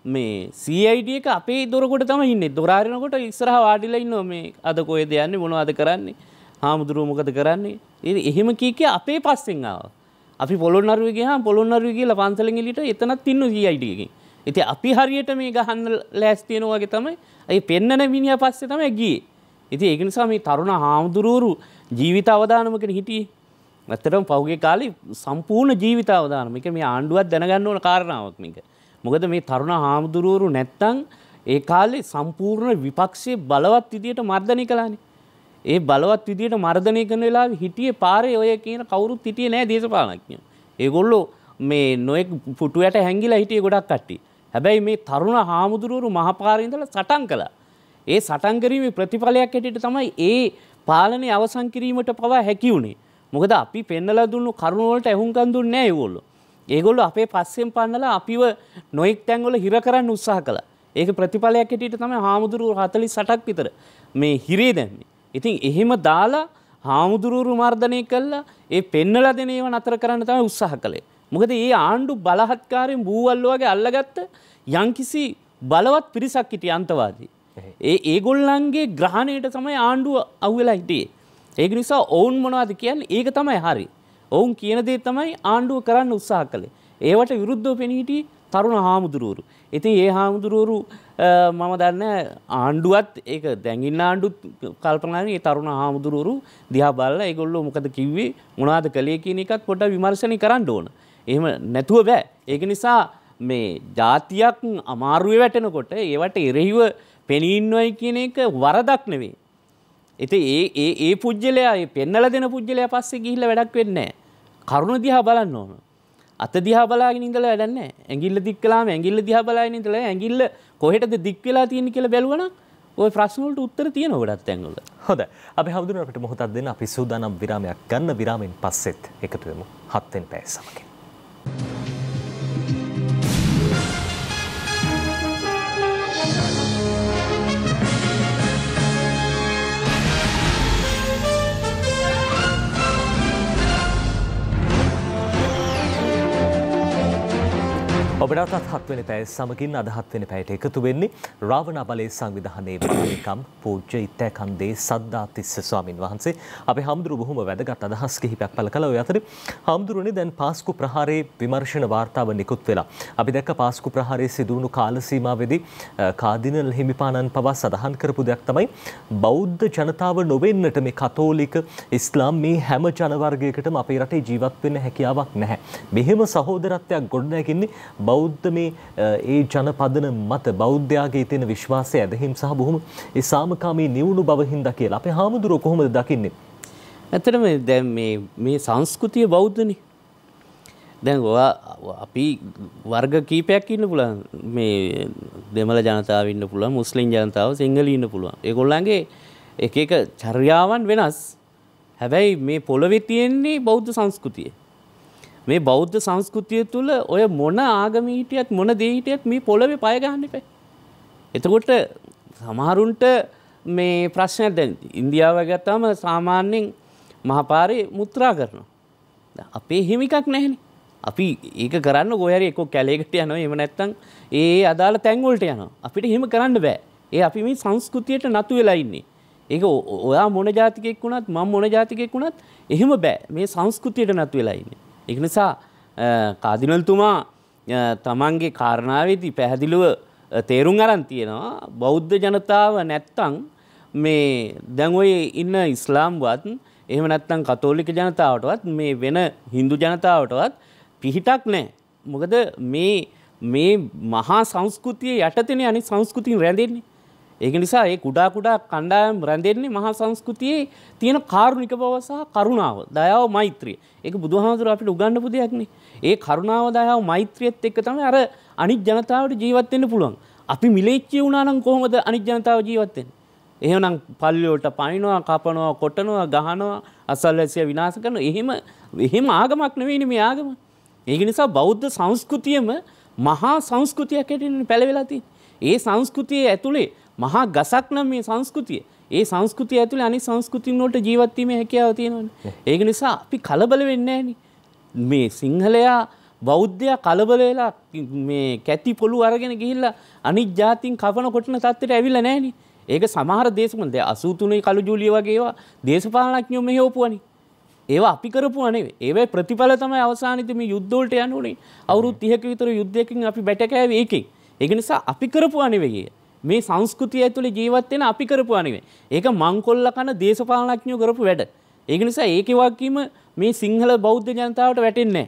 මේ සයිඩ එක අපේ දොරකොට තම ඉන්න. දොරාරනකොට ඉස්සරහ වාඩිල ඉන්න මේ අද කොය දෙයන්නේ මොන අද කරන්නේ හාමුදුරුව මොකද කරන්නේ. ඒ එහෙම කීක අපේ පස්සෙන්ාව අපි පොළොන්නරුවගේ පොළොන්නරුව කියලා පන්සලගලිට එතනත් ඉන්න සයිඩකින් ඉති අපි හරියට මේ ගහන්න ලෑස්තියනවාගේ තමයි. ඇයි පෙන්නන මිනිිය පස්සේ තම ගිය. ඉති ඒක නිසා මේ තරුණ හාමුදුරුවරු ජීවිත අවධානමකන හිටියේ. ඇත්තටම පහුගේ කාලේ සම්පූර්ණ ජීවිත අවධානම එක මේ ආණ්ඩුවත් දැනගන්න ඕන කාරණාවක් මේක. මොකද මේ තරුණ හාමුදුරුවරු නැත්තම් ඒ කාලේ සම්පූර්ණ විපක්ෂයේ බලවත් විදියට මර්ධනය කළානේ. ඒ බලවත් විදියට මර්ධනය කරන වෙලාවේ හිටියේ පාරේ ඔය කියන කවුරුත් හිටියේ නෑ දේශපාලනඥයෝ. ඒගොල්ලෝ මේ නොයෙක් පුටුවට හැංගිලා හිටියේ ගොඩක් කට්ටිය. හැබැයි මේ තරුණ හාමුදුරුවරු මහපාරේ ඉඳලා සටන් කළා. ඒ සටන් කිරීමේ ප්‍රතිඵලයක් හැටියට තමයි ඒ පාලනය අවසන් කිරීමට පවා හැකි වුණේ. මොකද අපි පෙන්නලා දුන්නු කරුණවලට ඇහුම්කන් දුන්නේ නැහැ ඒගොල්ලෝ. ඒගොල්ලෝ අපේ පස්සෙන් පන්නලා අපිව නොඑක් තැන්වල හිර කරන්න උත්සාහ කළා. ඒක ප්‍රතිඵලයක් හැටියට තමයි හාමුදුරුවෝ 48ක් විතර මේ හිරේ දැම්මේ. ඉතින් එහෙම දාලා හාමුදුරුවරු මර්ධනය කළා ඒ පෙන්නලා දෙන ඒවා නතර කරන්න තමයි උත්සාහ කළේ. මොකද මේ ආණ්ඩු බලහත්කාරයෙන් බූවල්ලෝ වගේ අල්ලගත්ත යම්කිසි බලවත් පිරිසක් හිටිය අන්තවාදී. ඒ ඒගොල්ලන්ගේ ග්‍රහණයට තමයි ආණ්ඩුව අහුවෙලා හිටියේ. ඒක නිසා ඔවුන් මොනවද කියන්නේ ඒක තමයි හරි. ඔවුන් කියන දේ තමයි ආණ්ඩුව කරන්න උත්සාහ කළේ. ඒවට විරුද්ධව පෙනී හිටියේ තරුණ හාමුදුරුවරු. ඉතින් ඒ හාමුදුරුවරු මම දන්න ආණ්ඩුවත් ඒක දැඟින්න ආණ්ඩු කල්පනාගේ තරුණ හාමුදුරුවරු දිහා බලලා ඒගොල්ලෝ මොකද කිව්වේ මොනවද කළේ කියන එකත් පොඩ්ඩක් විමර්ශනය කරන්න ඕන. එහෙම නැතුව බෑ. ඒක නිසා මේ ජාතියක් අමාරුවේ වැටෙනකොට ඒවට එරෙහිව පෙනීන්නොයි කියන එක වරදක් නෙවෙයි. එති ඒ ඒ ඒ පුද්ගලයා පෙන්නල දෙන පුද්ගලයා පස්සේ ගිහිල්ල වැඩක් වෙන්නේ. කරුණ දිහා බලන්න ඕන. අත දිහා බලාගෙන ඉඳලා වැඩන්න ඇගිල්ල දික්කලාම ඇගිල්ල දිහා බලාගෙන ඉඳලා ඇගිල්ල කොහෙටද දික් වෙලා තියෙන කියලා බැලුවන ඔය ප්‍රශ්නවලට උත්තර තියෙන ගොඩත් ඇංගුල හොද අපි හමුදුරට මොහොතක් දෙන්න අපි සූදානම් විරාමයක් ගන්න විරාමෙන් පස්සෙත් එකතුවමු හත්වෙන් පැය සමකින්. ඔබටත් හත්වනි පැය සමගින් අදහත්වනි පැයට එකතු වෙන්නේ රාවණ බලය සංවිධානයේ වනිකම් පූජ්‍ය ඉත්තෑකන්දේ සද්ධාතිස්ස ස්වාමින් වහන්සේ. අපි හමුදුරු බොහොම වැදගත් අදහස් කිහිපයක් පළ කළ ඔය අතර. හමුදුරුවනේ දැන් පාස්කු ප්‍රහාරයේ විමර්ශන වාර්තාව නිකුත් වෙලා. අපි දැක්ක පාස්කු ප්‍රහාරයේ සිදුවුණු කාල සීමාවෙදී කාදිනල් හිමිපාණන් පවා සඳහන් කරපු දෙයක් තමයි බෞද්ධ ජනතාව නොවෙන්නට මේ කතෝලික ඉස්ලාම් මේ හැම ජනවර්ගයකටම අපේ රටේ ජීවත් වෙන්න හැකියාවක් නැහැ. මෙහෙම සහෝදරත්වයක් ගොඩනැගින්නේ බෞද්ධ මේ ඒ ජනපදන මත බෞද්ධයාගේ තියෙන විශ්වාසය ඇදහිම් සහ බොහොම ඒ සාමකාමී නිවුණු බව හින්දා කියලා අපේ හාමුදුරුවෝ කොහොමද දකින්නේ? ඇත්තටම දැන් මේ මේ සංස්කෘතිය බෞද්ධනේ. දැන් ඔයා අපි වර්ග කීපයක් ඉන්න පුළුවන් මේ දෙමළ ජනතාව ඉන්න පුළුවන් මුස්ලිම් ජනතාව සිංහල ඉන්න පුළුවන්. ඒගොල්ලන්ගේ එක එක චර්යාවන් වෙනස්. හැබැයි මේ පොළොවේ තියෙන්නේ බෞද්ධ සංස්කෘතිය. මේ බෞද්ධ සංස්කෘතිය තුළ ඔය මොන ආගම හිටියත් මොන දේ හිටියත් මේ පොළවේ පය ගන්න එපා. එතකොට සමහරුන්ට මේ ප්‍රශ්නයක් දැන් ඉන්දියාව ගත්තාම සාමාන්‍යයෙන් මහපාරේ මුත්‍රා කරනවා. අපේ හිම එකක් නැහෙනේ. අපි ඒක කරන්න ගොහරි එක්ක කැලේකට යනවා එහෙම නැත්නම් ඒ අදාළ තැන් වලට යනවා. අපිට එහෙම කරන්න බෑ. ඒ අපි මේ සංස්කෘතියට නතු වෙලා ඉන්නේ. ඒක ඔයා මොන ජාතිකයෙක් වුණත් මම මොන ජාතිකයෙක් වුණත් එහෙම බෑ. මේ සංස්කෘතියට නතු වෙලා ඉන්නේ. එක නිසා කාදිනල්තුමා තමන්ගේ කාරණාවේදී පැහැදිලිව තේරුම් අරන් තියෙනවා බෞද්ධ ජනතාව නැත්තං මේ දැන්ඔය ඉන්න ඉස්ලාම්වත් එහෙම නැත්තං කතෝලික ජනතාවටවත් මේ වෙන හින්දු ජනතාවටවත් පිහිටක් නෑ. මොකද මේ මේ මහා සංස්කෘතිය යටතෙන අනි සංස්කෘතින් රැඳෙන්නේ. ඒක නිසා ඒ කුඩා කුඩා කණ්ඩායම් රැඳෙන්නේ මහා සංස්කෘතියේ තියෙන කාරුණික බව සහ කරුණාව, දයාව, මෛත්‍රිය. ඒක බුදුහාමුදුරුවෝ අපිට උගන්වපු දෙයක්නේ. ඒ කරුණාව, දයාව, මෛත්‍රියත් එක්ක තමයි අර අනිත් ජනතාවට ජීවත් වෙන්න පුළුවන්. අපි මිලේච්චි වුණා නම් කොහොමද අනිත් ජනතාව ජීවත් වෙන්නේ? එහෙනම් පල්ලි වලට පනිනවා, කපනවා, කොටනවා, ගහනවා, අසල්වැසිය විනාශ කරනවා. එහෙම එහෙම ආගමක් නෙවෙයිනේ මේ ආගම. ඒක නිසා බෞද්ධ සංස්කෘතියම මහා සංස්කෘතියක් හැටියට පැලවෙලා තියෙන්නේ. ඒ සංස්කෘතිය ඇතුලේ මහා ගසක් නම් මේ සංස්කෘතිය. ඒ සංස්කෘතිය ඇතුලේ අනිත් සංස්කෘතින් වලට ජීවත් වීමේ හැකියාව තියෙනවානේ. ඒක නිසා අපි කලබල වෙන්නේ මේ සිංහලයා බෞද්ධයා කලබල වෙලා මේ කැති පොළු අරගෙන ගිහිල්ලා අනිත් ජාතින් කපන කොටන තත්ත්වයට ඇවිල්ලා නැහෙනි. ඒක සමහර දේශමන් දැන් 83 කළු ජූලිය වගේ ඒවා දේශපාලනඥයෝ මෙහෙවපුවනේ. ඒවා අපි කරපුවා නෙවෙයි. ඒවේ ප්‍රතිඵල තමයි අවසානයේදී මේ යුද්ධ වලට යන්නේ. අවුරුදු 30ක විතර යුද්ධයකින් අපි බැට කෑවේ ඒකෙන්. ඒක නිසා අපි කරපුවා නෙවෙයි. මේ සංස්කෘතිය ඇතුලේ ජීවත් වෙන අපි කරපුවා නෙවෙයි. ඒක මංකොල්ල කන දේශපාලනඥයෝ කරපු වැඩ. ඒක නිසා ඒකේ වගකීම මේ සිංහල බෞද්ධ ජනතාවට වැටෙන්නේ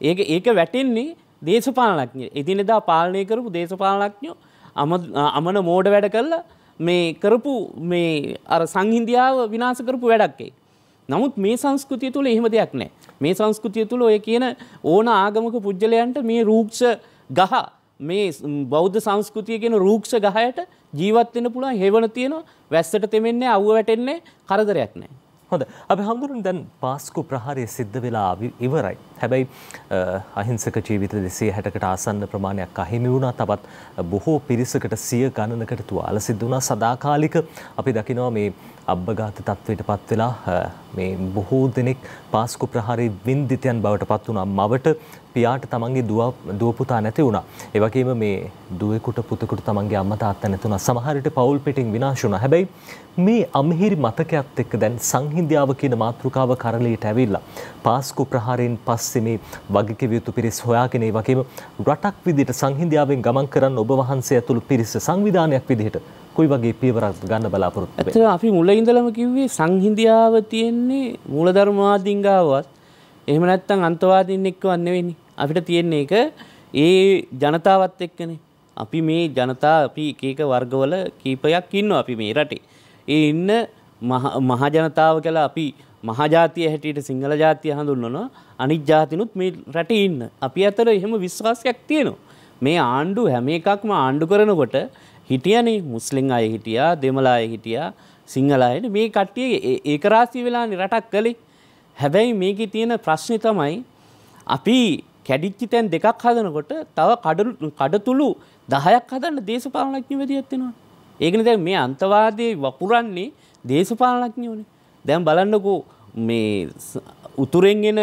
ඒක ඒක වැටෙන්නේ දේශපාලනඥයෝ. එදිනෙදා පාලනය කරපු දේශපාලනඥයෝ අමන මෝඩ වැඩ කරලා මේ කරපු මේ අර සංහින්දියාව විනාශ කරපු වැඩක් ඒක. නමුත් මේ සංස්කෘතිය තුළ එහෙම දෙයක් නැහැ. මේ සංස්කෘතිය තුළ ඔය කියන ඕන ආගමක පුජ්‍යලයන්ට මේ රූක්ෂ ගහ මේ බෞද්ධ සංස්කෘතිය කියන රූක්ෂ ගහයට ජීවත් වෙන්න පුළුවන් හේවන තියෙනවා වැස්සට තෙමෙන්නේ අවුව වැටෙන්නේ කරදරයක් නැහැ. හොඳ අපි හමුදුරන් දැන් පාස්කු ප්‍රහාරය සිද්ධ වෙලා ඉවරයි. හැබැයි අහිංසක ජීවිත දෙසේ හැටකට ආසන්න ප්‍රමාණයක් අහිමි වුණා තවත් බොහෝ පිරිසකට සිය ගණනකට තුවාල සිද්ධ වුණා සදාකාලික අපි දකිනවා මේ අබ්බගාත තත්ත්වයට පත් වෙලා මේ බොහෝ දෙනෙක් පාස්කු ප්‍රහාරී වින්දිතයන් බවට පත් වුණා මවට පියාට තමන්ගේ දුව පුතා නැති වුණා. ඒ වගේම මේ දුවෙකුට පුතෙකුට තමන්ගේ අම්මා තාත්තා නැති වුණා. සමහර විට පවුල් පිටින් විනාශ වුණා. හැබැයි මේ අමිහිරි මතකයත් එක්ක දැන් සංහිඳියාව කියන මාතෘකාව කරලියට ඇවිල්ලා පාස්කු ප්‍රහාරයෙන් පස්සේ මේ වගකිව යුතු පිරිස් හොයාගෙන ඒ වගේම රටක් විදිහට සංහිඳියාවෙන් ගමන් කරන්න ඔබ වහන්සේ ඇතුළු පිරිස සංවිධානයක් විදිහට කොයි වගේ පියවරක් ගන්න බලාපොරොත්තු වෙන්නේ? ඇත්තට අපි මුල ඉඳලම කිව්වේ සංහිඳියාව තියෙන්නේ මූලධර්මවාදීන් ගාවත් එහෙම නැත්නම් අන්තවාදීන් එක්කවත් නෙවෙයි. අපිට තියෙන්නේ එක ඒ ජනතාවත් එක්කනේ. අපි මේ ජනතා අපි එක එක වර්ගවල කීපයක් ඉන්නවා අපි මේ රටේ. ඒ ඉන්න මහ ජනතාව කියලා අපි මහජාතිය හැටියට සිංහල ජාතිය හඳුන්වනවා අනිත් ජාතිනුත් මේ රටේ ඉන්න. අපි අතර එහෙම විශ්වාසයක් තියෙනවා. මේ ආණ්ඩු හැම එකක්ම ආණ්ඩු කරනකොට හිටියනේ මුස්ලිම් අය හිටියා, දෙමළ අය හිටියා, සිංහල අය මේ කට්ටිය ඒකරාශී වෙලානේ රටක් කළේ. හැබැයි මේකේ තියෙන ප්‍රශ්නේ තමයි අපි කැඩිච්චි තැන් දෙකක් හදනකොට තව කඩතුළු දහයක් හදන්න දේශපාලනඥ වෙදියත්වෙනවා. ඒකන දැන් මේ අන්තවාදය වපුරන්නේ දේශපාලනඥෝනේ. දැන් බලන්නකෝ මේ උතුරෙන්ගෙන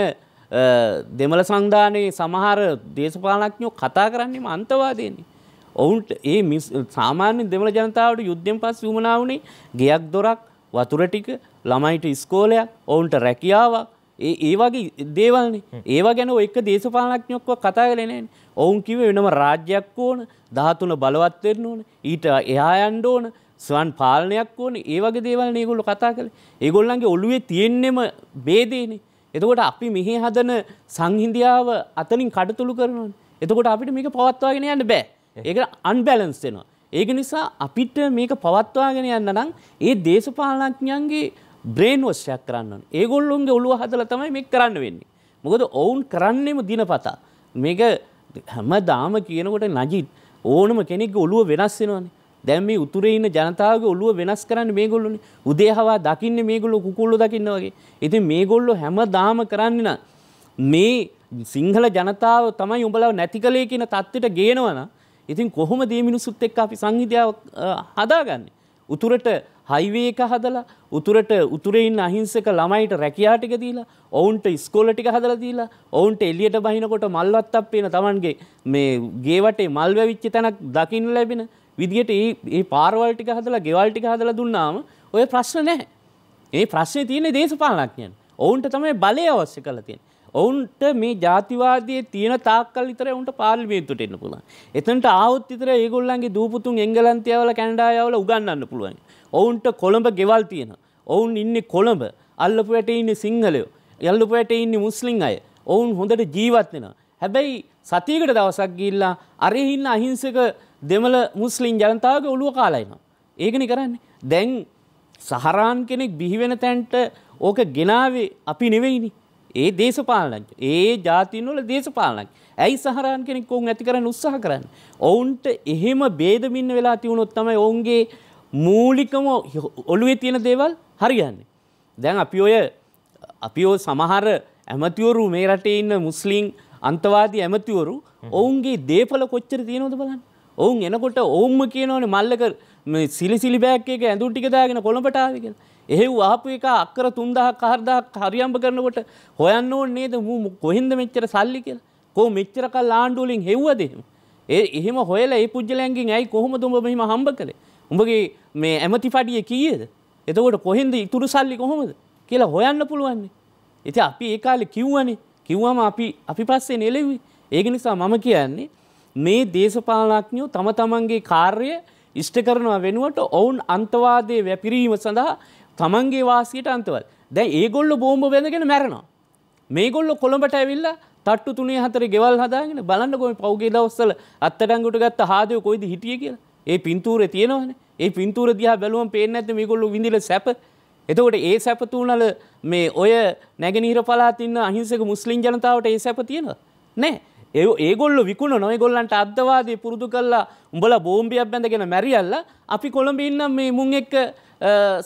දෙමළ සංධානයේ සමහර දේශපාලනඥෝ කතා කරන්නේම අන්තවාදයන්නේ. ඔවුන්ට ඒ සාමාන්‍ය දෙමළ ජනතාවට යුද්ධෙන් පස් වුමනාවනේ ගෙයක් දොරක් වතුර ටික ළමයිට ඉස්කෝලයක් ඔවුන්ට රැකියාවක් ඒ ඒ වගේ දේවල්නේ ඒවා ගැන එක දේශපාලනඥයොක්ව කතා කරලා නැහැ. ඔවුන් කිව්වේ වෙනම රාජ්‍යයක් ඕන, 13 බලවත් වෙන්න ඕන, ඊට එහා යන්න ඕන, ස්වන් පාලනයක් ඕන. ඒ වගේ දේවල් ඒගොල්ලෝ කතා කළේ. ඒගොල්ලන්ගේ ඔළුවේ තියෙන්නෙම ભેදේනේ. එතකොට අපි මෙහි හදන සංහිඳියාව අතනින් කඩතුළු කරනවානේ. එතකොට අපිට මේක පවත්වාගෙන යන්න බෑ. ඒක අන්බැලන්ස් වෙනවා. ඒක නිසා අපිට මේක පවත්වාගෙන යන්න නම් ඒ දේශපාලනඥයන්ගේ බ්‍රේන් වොෂ්යක් කරන්න ඕනේ. ඒගොල්ලොන්ගේ ඔළුව හදලා තමයි මේක කරන්න වෙන්නේ. මොකද ඔවුන් කරන්නේම දිනපතා. මේක හැමදාම කියනකොට නජිත් ඕනම කෙනෙක්ගේ ඔළුව වෙනස් වෙනවනේ. දැන් මේ උතුරේ ඉන්න ජනතාවගේ ඔළුව වෙනස් කරන්නේ මේගොල්ලෝනේ. උදේ හවා දකින්නේ මේගොල්ලෝ කුකුල්ලෝ දකින්න වගේ. ඉතින් මේගොල්ලෝ හැමදාම කරන්නේ නම් මේ සිංහල ජනතාව තමයි උඹලා නැති කලේ කියන தත්ත්වයට ගේනවනම් ඉතින් කොහොමද මේ මිනිසුත් එක්ක අපි සංහිඳියාව හදාගන්නේ? උතුරට හයිවේ එක හදලා උතුරට උතුරේ ඉන්න අහිංසක ළමයිට රැකියා ටික දීලා ඔවුන්ට ඉස්කෝල ටික හදලා දීලා ඔවුන්ට එළියට බහිනකොට මල්වත් අප්පේන Tamanගේ මේ ගේ වටේ මල් වැවිච්ච තැනක් දකින්න ලැබෙන විදියට ඒ ඒ පාරවල් ටික හදලා ගෙවල් ටික හදලා දුන්නාම ඔය ප්‍රශ්න නැහැ. ඒ ප්‍රශ්නේ තියෙන්නේ දේශපාලනඥයන්. ඔවුන්ට තමයි බලය අවශ්‍ය කරලා තියෙන්නේ. ඔවුන්ට මේ ජාතිවාදයේ තියෙන තාක්කල් විතර උන්ට පාර්ලිමේන්තුවට එන්න පුළුවන්. එතනට ආවොත් විතර ඒගොල්ලන්ගේ දූපුතුන් එංගලන්තය යවලා කැනඩා යවලා උගන්වන්න පුළුවන්. ඔවුන්ට කොළඹ ගෙවල් තියෙන. ඔවුන් ඉන්නේ කොළඹ. අල්ලපු වැටේ ඉන්නේ සිංහලයෝ. යල්ලපු වැටේ ඉන්නේ මුස්ලිම් අය. ඔවුන් හොඳට ජීවත් වෙනවා. හැබැයි සතියකට දවසක් ගිහිල්ලා අරේ ඉන්න අහිංසක දෙමළ මුස්ලිම් ජනතාවගේ ඔළුව කාලා එනවා. ඒකනි කරන්නේ. දැන් සහරාන් කෙනෙක් බිහිවෙන තැන්ට ඕක ගෙනාවේ අපි නෙවෙයිනි. ඒ දේශපාලනඥ. ඒ ජාතීන් වල දේශපාලනඥ. ඇයි සහරාන් කෙනෙක් ඔවුන් ඇති කරන්න උත්සාහ කරන්නේ? ඔවුන්ට එහෙම ભેදමින්න වෙලා තියුණොත් තමයි ඔවුන්ගේ මූලිකම ඔළුවේ තියෙන දේවල් හරියන්නේ. දැන් අපි ඔය අපි ඔය සමහර ඇමතිවරු මේ රටේ ඉන්න මුස්ලිම් අන්තවාදී ඇමතිවරු ඔවුන්ගේ දේපල කොච්චර තියෙනවද බලන්න. ඔවුන් එනකොට ඔවුන්ම කියනවනේ මල්ලක සිලිසිලි බෑග් එක ඇඳුම් ටික දාගෙන කොළඹට ආවේ කියලා. එහෙව් ආපු එක අක්කර 3000ක් 4000ක් හරියම්බ කරනකොට හොයන්න ඕනේ නේද මූ කොහෙන්ද මෙච්චර සල්ලි කියලා. කො මෙච්චර කල් ආණ්ඩුව වලින් හෙව්වද එහෙම? ඒ එහෙම හොයලා ඒ පුජ්‍යලයන්ගෙන් ඇයි කොහොමද උඹ මෙහිම හම්බ කළේ? උඹගේ මේ ඇමති පඩිය කීයද? එතකොට කොහෙන්ද ඉතුරු සල්ලි කොහොමද කියලා හොයන්න පුළුවන්. ඉතින් අපි ඒ කාලේ කිව්වනේ. කිව්වම අපි අපි පස්සේ නෙලෙව්වේ. ඒක නිසා මම කියන්නේ මේ දේශපාලනඥයෝ තම තමන්ගේ කාර්යය ඉෂ්ට කරනවා වෙනුවට ඔවුන් අන්තවාදයේ වැපිරීම සඳහා තමන්ගේ වාසියට අන්තවල්. දැන් ඒගොල්ලෝ බෝම්බ බැඳගෙන මැරෙනවා. මේගොල්ලෝ කොළඹට ඇවිල්ලා තට්ටු තුනේ හතරේ ගෙවල් හදාගෙන බලන්නකො පෞගේ දවස්වල අත්තඩංගුට ගත්ත හාදේ කොයිද හිටියේ කියලා. ඒ පින්තූරේ තියෙනවනේ. ඒ පින්තූර දිහා බැලුවම පේන්නේ නැද්ද මේගොල්ලෝ විඳින සැප? එතකොට ඒ සැප තුනල මේ ඔය නැගෙනහිර පළාත ඉන්න අහිංසක මුස්ලිම් ජනතාවට ඒ සැප තියෙනවද? නැහැ. ඒ ඒගොල්ලෝ විකුණන ඒගොල්ලන්ට අද්දවාදී පුරුදු කළා උඹලා බෝම්බයක් බැඳගෙන මැරියල්ලා අපි කොළඹ ඉන්න මේ මුන් එක්ක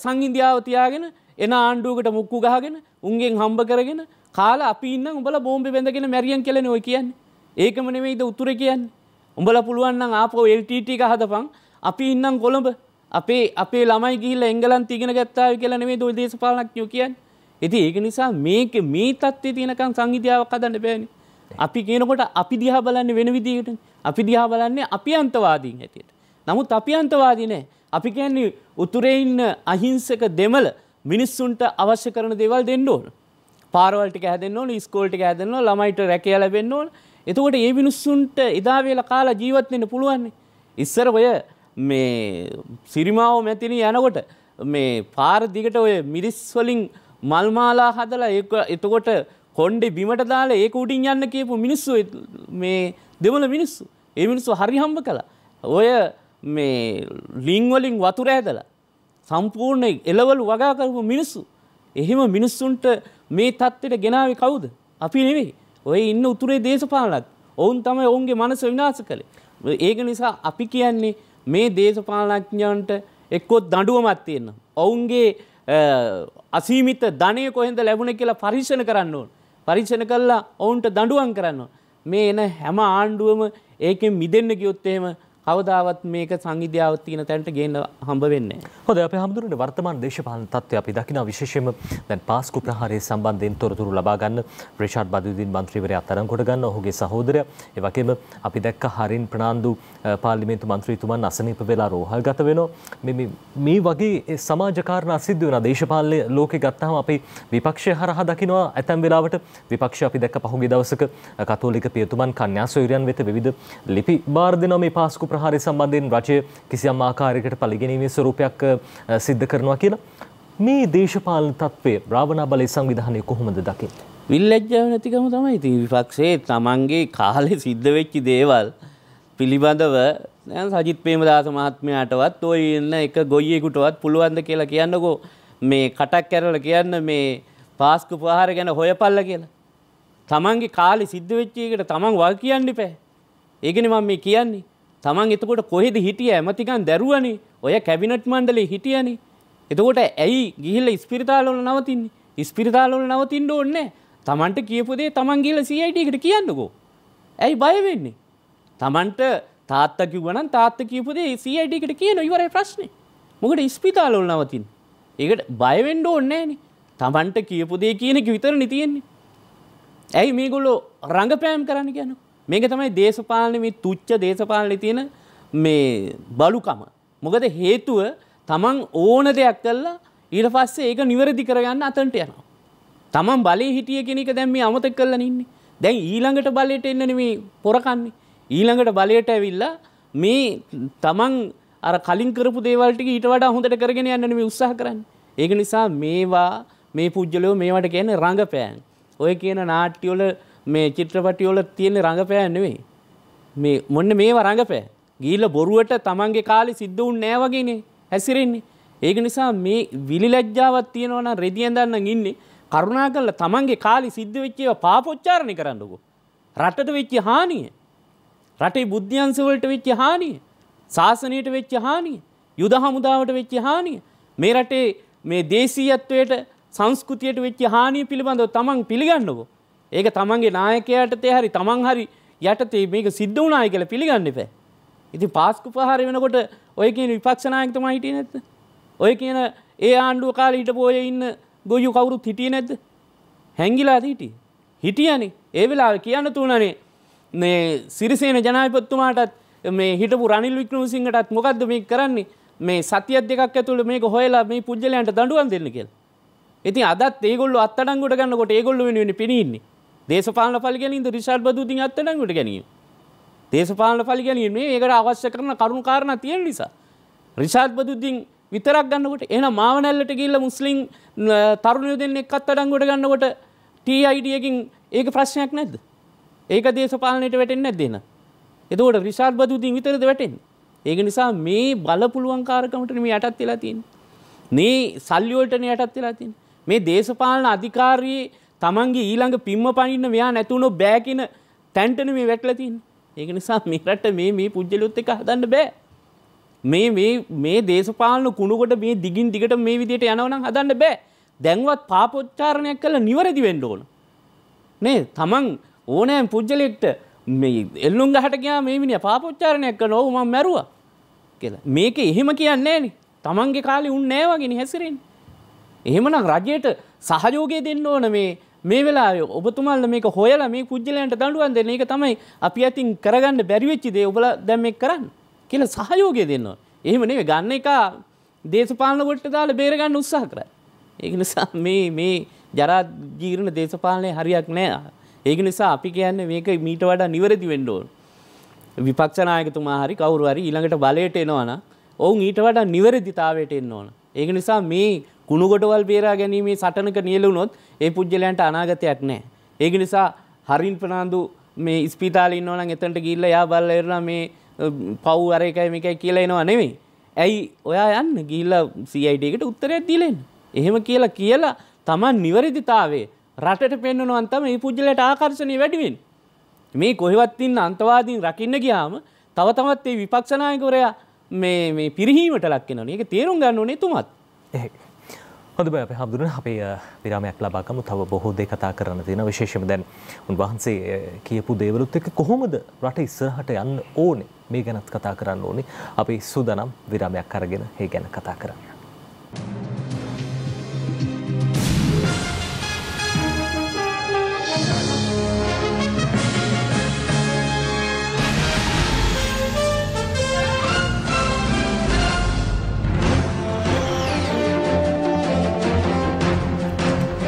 සංඉන්දියාව තියාගෙන එන ආණ්ඩුවකට මුක්කු ගහගෙන උන්ගෙන් හම්බ කරගෙන කාලා අපි ඉන්න උඹලා බෝම්බෙ බැඳගෙන මැරියන් කියලා ඔය කියන්නේ. ඒකම නෙවෙයිද උතුර කියන්නේ. උඹලා පුළුවන් නම් ආපහු LTT එක හදපන් අපි ඉන්නම් කොළඹ අපේ අපේ ළමයි ගිහිල්ලා එංගලන්ත ඉගෙන ගත්තා කියලා නෙමෙයි ඔය දේශපාලනඥයෝ කියන්නේ. ඉතින් ඒක නිසා මේක මේ தත්ත්වයේ තියෙනකන් සංහිතියාවක් හදන්න බෑනේ. අපි කියනකොට අපි දිහා බලන්නේ වෙන විදිහකට. අපි දිහා බලන්නේ අපි අන්තවාදීන් හැටියට. නමුත් අපි අන්තවාදී නෑ. අපි කියන්නේ උතුරේ ඉන්න අහිංසක දෙමළ මිනිස්සුන්ට අවශ්‍ය කරන දේවල් දෙන්න ඕන. පාරවල් ටික හැදෙන්න ඕන, ඉස්කෝල ටික හැදෙන්න ඕන, ළමයිට රැකියාව ලැබෙන්න ඕන. එතකොට ඒ මිනිස්සුන්ට එදා වේලා කාලා ජීවත් වෙන්න පුළුවන්. ඉස්සර ඔය මේ සිරිමාව මැතිනි යනකොට මේ පාර දිගට ඔය මිරිස් වලින් මල්මාලා හදලා ඒක එතකොට කොණ්ඩේ බිමට දාලා ඒක උඩින් යන්න කියපු මිනිස්සු මේ දෙමළ මිනිස්සු. ඒ මිනිස්සු හරි හම්බ කළා. ඔය මේ ලිං වලින් වතුර ඇදලා සම්පූර්ණ එලවලු වගා කරපු මිනිස්සු. එහෙම මිනිස්සුන්ට මේ තත්ත්වයට ගෙනාවේ කවුද? අපි නෙවෙයි. ඔය ඉන්න උතුරේ දේශපාලනක්. ඔවුන් තමයි ඔවුන්ගේ මනස විනාශ කළේ. ඒක නිසා අපි කියන්නේ මේ දේශපාලනඥයන්ට එක්කොත් දඬුවමක් තියෙන්න. ඔවුන්ගේ අසීමිත ධනය කොහෙන්ද ලැබුණ කියලා පරීක්ෂණ කරන්න ඕන. පරීක්ෂණ කළා ඔවුන්ට දඬුවම් කරන්න. මේ එන හැම ආණ්ඩුවම ඒකෙන් මිදෙන්න ගියොත් එහෙම කවදාවත් මේක සංවිධාව තියෙන තැනට ගේන්න හම්බ වෙන්නේ. හොඳ අපේ හැමදෙරුනේ වර්තමාන දේශපාලන තත්ත්වය අපි දකින විශේෂයෙන්ම දැන් පාස්කු ප්‍රහාරයේ සම්බන්ධයෙන් තොරතුරු ලබා ගන්න රිෂාඩ් බදුදීන් මන්ත්‍රීවරයා අත්අඩංගුවට කොට ගන්න ඔහුගේ සහෝදරයා. ඒ වගේම අපි දැක්ක හරින් ප්‍රනාන්දු පාර්ලිමේන්තු මන්ත්‍රීතුමන් අසනීප වෙලා රෝහල්ගත වෙනවා. මේ මේ වගේ සමාජ කාරණා සිද්ධ වෙනවා දේශපාලන ලෝකේ ගත්තාම අපි විපක්ෂය හරහා දකිනවා. ඇතැම් වෙලාවට විපක්ෂය අපි දැක්ක පහුගිය දවසක කතෝලික පියතුමන් කන්‍යා සොයුරියන් වෙත විවිධ ලිපි බාර දෙනවා මේ පාස්කු ප්‍රහාරය සම්බන්ධයෙන් රජය කිසියම් ආකාරයකට පලිගැනීමේ ස්වරූපයක් සිද්ධ කරනවා කියලා මේ දේශපාලන තත්ත්වය රාවණා බලය සංවිධානය කොහොමද දකින්නේ? විල්ලැජ්ජාව නැතිකම තමයි ඉතින් විපක්ෂයේ තමන්ගේ කාලේ සිද්ධ වෙච්ච දේවල් පිළිබඳව දැන් සජිත් ප්‍රේමදාස මහත්මයාටවත් ওই ඉන්න එක ගොයියෙකුටවත් පුළුවන්ද කියලා කියන්නකෝ මේ කටක් කැරලා කියන්න මේ පාස්කු ප්‍රහාර ගැන හොයපල්ල කියලා. තමන්ගේ කාලේ සිද්ධ වෙච්ච එකට තමන් වල් කියන්න එපා. ඒකනේ මම මේ කියන්නේ. තමන් එතකොට කොහෙද හිටිය ඇමතිකන් දැරුවනි ඔය කැබිනට් මණ්ඩලේ හිටියනි. එතකොට ඇයි ගිහිල්ල ඉස්පිරිතාලවල නවතින්නේ. ඉස්පිරිතාලවල නවතින්න ඕන්නේ. තමන්ට කියපුදේ තමන් ගිල සයිටකට කියන්නකෝ. ඇයි බය වෙන්නේ. තමන්ට තාත්ත කිව්වනම් තාත්ත කියපුදේ සයිටකට කියන ඉවරයි ප්‍රශ්නේ. මොකට ඉස්පිතාලවල නවතින්. ඒකට බයවෙන්ඩ ඕන්නේන තමන්ට කියපුදේ කියනක විතර නිතියෙන්නේ. ඇයි මේගොල්ලෝ රඟපෑම් කරන්න කියනවා. මේක තමයි දේශපාලන මේ තුච්ච දේශපාලනයේ තියෙන මේ බලුකම. මොකද හේතුව තමන් ඕන දෙයක් කළා ඊට පස්සේ ඒක නිවැරදි කරගන්න අතන්ට යනවා. තමන් බලේ හිටිය කෙනෙක් දැන් මේ අමතක කරලා ඉන්නේ. දැන් ඊළඟට බලයට එන්න නෙමේ පොරකන්නේ. ඊළඟට බලයට ඇවිල්ලා මේ තමන් අර කලින් කරපු දේවල් ටික ඊට වඩා හොඳට කරගෙන යන්න නෙමේ උත්සාහ කරන්නේ. ඒක නිසා මේවා මේ පුජ්‍යලෝ මේවට කියන්නේ රංගපෑන්. ඔය කියන නාට්‍යවල මේ චිත්‍රපටිවල තියෙන රඟපෑ නෙවෙයි. මේ මොන්න මේව රඟපෑ. ගීල බොරුවට තමන්ගේ කාලි සිද්ධ වුන් නෑ වගේනේ හැසිරෙන්නේ. ඒක නිසා මේ විලිලැජ්ජාවත් තියෙනවා නම් රෙදියෙන් දන්න ඉන්නේ කරුණා කරලා තමන්ගේ කාලේ සිද්ධ වෙච්ච ඒවා පාපොච්චාරණය කරන්නකෝ. රටට වෙච්ච හානිය. රටේ බුද්ධ්‍යංශ වලට වෙච්ච හානිය. ශාසනයට වෙච්ච හානිය. යුද හමුදාවට වෙච්ච හානිය. මේ රටේ මේ දේශීයත්වයට සංස්කෘතියට වෙච්ච හානිය පිළිබඳව තමන් පිළිගන්නකෝ. ඒක තමන්ගේ නායකයාට තේ හරි තමන් හරි යටතේ මේක සිද්ධ වුණායි කියලා පිළිගන්න එපා. ඉතින් පාස්කු පහර වෙනකොට ඔය කියන විපක්ෂ නායකතුමා හිටියේ නැද්ද? ඔය කියන ඒ ආණ්ඩුව කාලේ හිටපු ඔය ඉන්න ගොයු කවුරුත් හිටියේ නැද්ද? හැංගිලා හිටියේ. හිටියනේ. ඒ වෙලාවේ කියන්න තුනනේ මේ සිරිසේන ජනාධිපතිතුමාටත් මේ හිටපු රනිල් වික්‍රමසිංහටත් මොකද්ද මේ කරන්නේ? මේ සතියක් දෙකක් ඇතුළේ මේක හොයලා මේ පුජ්‍යලයන්ට දඬුවම් දෙන්න කියලා. ඉතින් අදත් ඒගොල්ලෝ අත්අඩංගුවට ගන්නකොට ඒගොල්ලෝ වෙනුවෙන් පිණි ඉන්නේ. දේශපාලන පලි ගැනීමද රිෂාඩ් බදුතින් අත්අඩංගුවට ගැනීම. දේශපාලන පලි ගැනීම ඒකට අවශ්‍ය කරන කරුණු කාරණා තියෙන නිසා. රිෂාඩ් බදුද්දීන් විතරක් ගන්නකොට එහෙනම් මාවනැල්ලට ගිහිල්ලා මුස්ලිම් තරුණයෝ දෙන්නෙක් අත්අඩංගුවට ගන්නකොට TID එකකින් ඒක ප්‍රශ්නයක් නැද්ද? ඒක දේශපාලනයට වැටෙන්නේ නැද්ද එහෙනම්? එතකොට රිෂාඩ් බදුද්දීන් විතරද වැටෙන්නේ? ඒක නිසා මේ බලපුලුවන්කාරකමට මේ යටත් වෙලා තියෙන්නේ. මේ සල්ලි වලටනේ යටත් වෙලා තියෙන්නේ. මේ දේශපාලන අධිකාරී තමන්ගේ ඊළඟ පිම්ම පනින්න මෙයා නැතුණු බෑ කියන තැන්ටන මේ වැටලා තියෙන්නේ. ඒක නිසා මේ රට මේ මේ පුජ්‍යලුත් එක හදන්න බෑ. මේ මේ මේ දේශපාලන කුණුකොට මේ දිගින් දිගට මේ විදිහට යනවා නම් හදන්න බෑ. දැන්වත් පාපොච්චාරණයක් කළා නිවැරදි වෙන්න ඕන. නේ තමන් ඕනෑම පුජ්‍යලෙක්ට මේ එල්ලුම් ගහට ගියා මේ මිනිහා පාපොච්චාරණයක් කරනවා ඔව් මම මැරුවා කියලා. මේක එහෙම කියන්නේ නෑනේ. තමන්ගේ කාලේ උන් නෑ වගේනේ හැසිරෙන්නේ. එහෙමනම් රජයට සහයෝගය දෙන්න ඕන මේ මේ වෙලා ඔබතුමල්ල මේක හොයලා මේ පුද්ජලයන්ට දඩුවන් දෙන්න එක තමයි අපි ඇතින් කරගන්න බැරිවෙච්චි දේ ඔබල දැම්ම එක් කරන්න කියල සහයෝගය දෙන්නවා. එහෙම නෙවෙ ගන්න එක දේශපාලන ගොට්ට දාල බේරගන්න උත්සාහ කර. ඒක නිසා මේ මේ ජරාජීරණ දේශපාලනය හරියක් නෑ. ඒක නිසා අපි කියන්න මේක මීට වඩා නිවැරදි වෙන්ඩෝන්. විපක්ෂනායකතුමා හරි කවරු හරි ඊළඟට බලයට එනවන ඔවුන් ඊට වඩා නිවැරදිතාවයට එන්න ඕන. ඒක නිසා මේ කුණුගොටවල් බේරා ගැනීමේ සටනක නියලුනොත් ඒ පුද්ගලයන්ට අනාගතයක් නෑ. ඒක නිසා හරින් ප්‍රනාාන්දු මේ ස්පිතාල ඉන්නවන එතට ගිල්ල යා බල්ල එරලා මේ පව් අර එකයි මේකයි කියලා එනවා නෙවෙයි. ඇයි ඔයා යන්න ගිල්ල සයිඩකට උත්තරයක් දිලෙන්. එහෙම කියලා කියලා තමන් නිවැරදිතාවේ රටට පෙන්න්නනවන්තම ඒ පුද්ගලට ආකර්ශණය වැඩිවෙන්. මේ කොහෙවත්තින්න අන්තවාදීන් රකින්න ගියාම තව තමත් ඒ විපක්ෂනායකවරයා මේ පිරිහීමට ලක්කෙන ඒක තේරුම් ගන්න ඕනේ තුමත්. හොඳ අප හමුදුරන අපේ විරාමයක් ලබාගමු තව බොහෝ දේ කතා කරන්න තියෙන විශේෂම දැන් උන්වහන්සේ කියපු දේවලුත් එක්ක කොහොමද රට ඉස්සරහට යන්න ඕනේ? මේ ගැනත් කතා කරන්න ඕනේ. අපි සූදානම් විරාමයක් අරගෙන ඒ ගැන කතා කරන්න.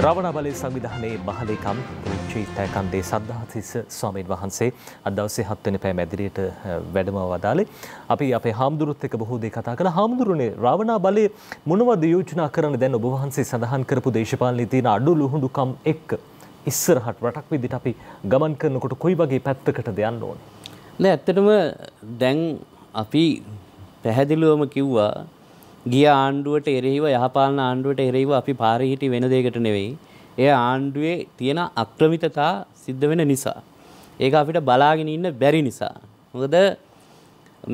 රවණ බලය සංවිධානයේ මහලේකම් පූච්චීතයකන්දේ සද්ධාතිස්ස ස්වාමීන් වහන්සේ. අදවසේ හත්වනි පෑ මැදිරියට වැඩම වදාලේ අපි අපේ හාමුදුරුත් එක බොහෝදේ කතා කළ. හාමුදුරුවනේ රවණා බලය මොනවද යෝජනා කරන දැන් ඔබ වහන්සේ සඳහන් කරපු දේශපාලනයේ තියෙන අඩු ලුහුඬුකම් එක්ක ඉස්සරහට රටක් විදිහට අපි ගමන් කරනකොට කොයි වගේ පැත්තකටද යන්න ඕනේ? නෑ ඇත්තටම දැන් අපි පැහැදිලිවම කිව්වා ගිය ආණ්ඩුවට එරෙහිව යහපාලන ආණ්ඩුවට එරෙහිව අපි පාරේ හිටි වෙන දෙයකට නෙවෙයි. ඒ ආණ්ඩුවේ තියෙන අක්‍රමිතතා සිද්ධ වෙන නිසා. ඒක අපිට බලාගෙන ඉන්න බැරි නිසා. මොකද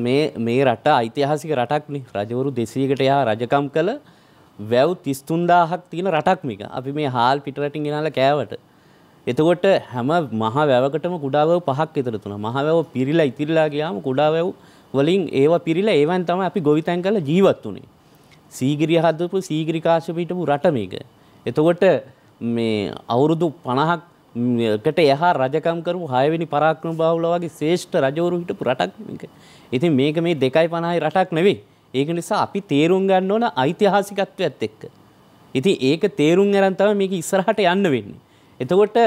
මේ මේ රට ඓතිහාසික රටක්නේ. රජවරු 200කට යා රජකම් කළ වැව් 33000ක් තියෙන රටක් මේක. අපි මේ හාල් පිටරටින් ගෙනල්ලා කෑවට. එතකොට හැම මහ වැවකටම කුඩා වැව් පහක් විතර තුනක්. මහ වැව පිරීලා ඉතිරිලා ගියාම කුඩා වැව් වලින් ඒවා පිරීලා ඒවෙන් තමයි අපි ගොවිතැන් කරලා ජීවත් වුනේ. සීගිරිය හදපු සීගිරි කාශ්‍යප හිටපු රට මේක. එතකොට මේ අවුරුදු 50කට එහා රජකම් කරපු 6 වෙනි පරාක්‍රම බාහුල වගේ ශ්‍රේෂ්ඨ රජවරු හිටපු රටක් මේක. ඉතින් මේක මේ 2.50යි රටක් නෙවෙයි. ඒක නිසා අපි තේරුම් ගන්න ඕන ඓතිහාසිකත්වයත් එක්ක. ඉතින් ඒක තේරුම් අරන් තමයි මේක ඉස්සරහට යන්න වෙන්නේ. එතකොට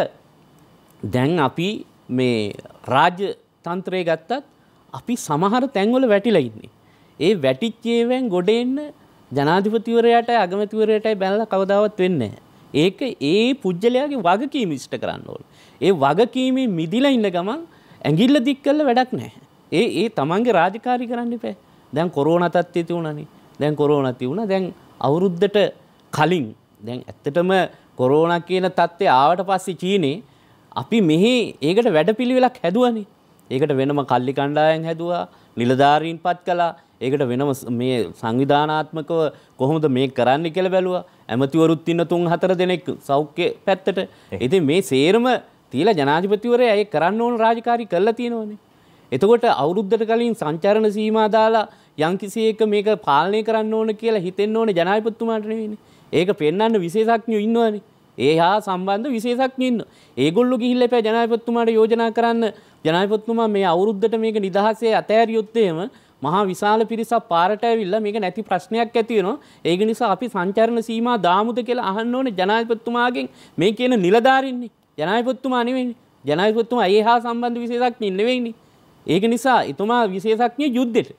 දැන් අපි මේ රාජ්‍ය තන්ත්‍රය ගත්තත් අපි සමහර තැන්වල වැටිලා ඉන්නේ. ඒ වැටිච්ච ඒවෙන් ගොඩ එන්න ජනාධිපතිවරයට අගමැතිවරයටයි බැලලා කවදාවත් වෙන්නේ ඒක ඒ පුජ්‍යලයාගේ වගකීම ඉෂ්ට කරන්න ඕන. ඒ වගකීමේ මිදිලා ඉන්න ගමන් ඇඟිල්ල දික් කළ වැඩක් නැහැ. ඒ ඒ තමන්ගේ රාජකාරී කරන්න එපා. දැන් කොරෝනා තත්ත්වය තියුණානේ. දැන් කොරෝන තිවුණ දැන් අවුරුද්ධට කලින් දැන් ඇත්තටම කොරෝන කියන තත්ත්වය ආවට පස්සේ චීනේ අපි මෙහි ඒකට වැඩ පිළිවෙලක් හැදුවනි ඒකට වෙනම කල්ලි කණ්ඩායන් හැදවා නිලධාරීන් පත් කලා ඒකට වෙනම මේ සංවිධානාත්මකව කොහොමද මේ කරන්න කෙළ බැලුව. ඇමතිවරුත් ඉන්න තුන් හතර දෙනෙක් සෞඛ්‍ය පැත්තට. ඉතින් මේ සේරම තිීල ජනාධිපතිවරය ඇය කරන්න ඕන රාජකාරි කරලා තියෙනවනේ. එතකොට අවුරුද්ධට කලින් සංචරණ සීමා දාලා යංකිසියක මේක පාලනය කරන්න ඕන කියලා හිතෙන්න ඕන ජනායපත්තුමාට නෙවෙයි. ඒක පෙන්වන්න විශේෂඥයෝ ඉන්නවනේ. ඒ හා සම්බන්ධ විශේෂඥයෝ ඉන්න. ඒගොල්ලෝ ගිහිල්ලා එපා ජනායපත්තුමාට යෝජනා කරන්න ජනායපත්තුමා මේ අවුරුද්දට මේක නිදහසේ අතෑරියොත් එහෙම මහා විශාල පිරිසක් පාරට ඇවිල්ලා මේක නැති ප්‍රශ්නයක් ඇති වෙනවා. ඒක නිසා අපි සංචරණ සීමා දාමුද කියලා අහන්න ඕනේ ජනාධිපතිතුමාගෙන් මේ කියන නිලධාරින්නේ. ජනාධිපතිතුමා නෙවෙයිනේ. ජනාධිපතිතුමා ඒ හා සම්බන්ධ විශේෂඥ නෙවෙයිනේ. ඒක නිසා එතුමා විශේෂඥ යුද්ධෙට.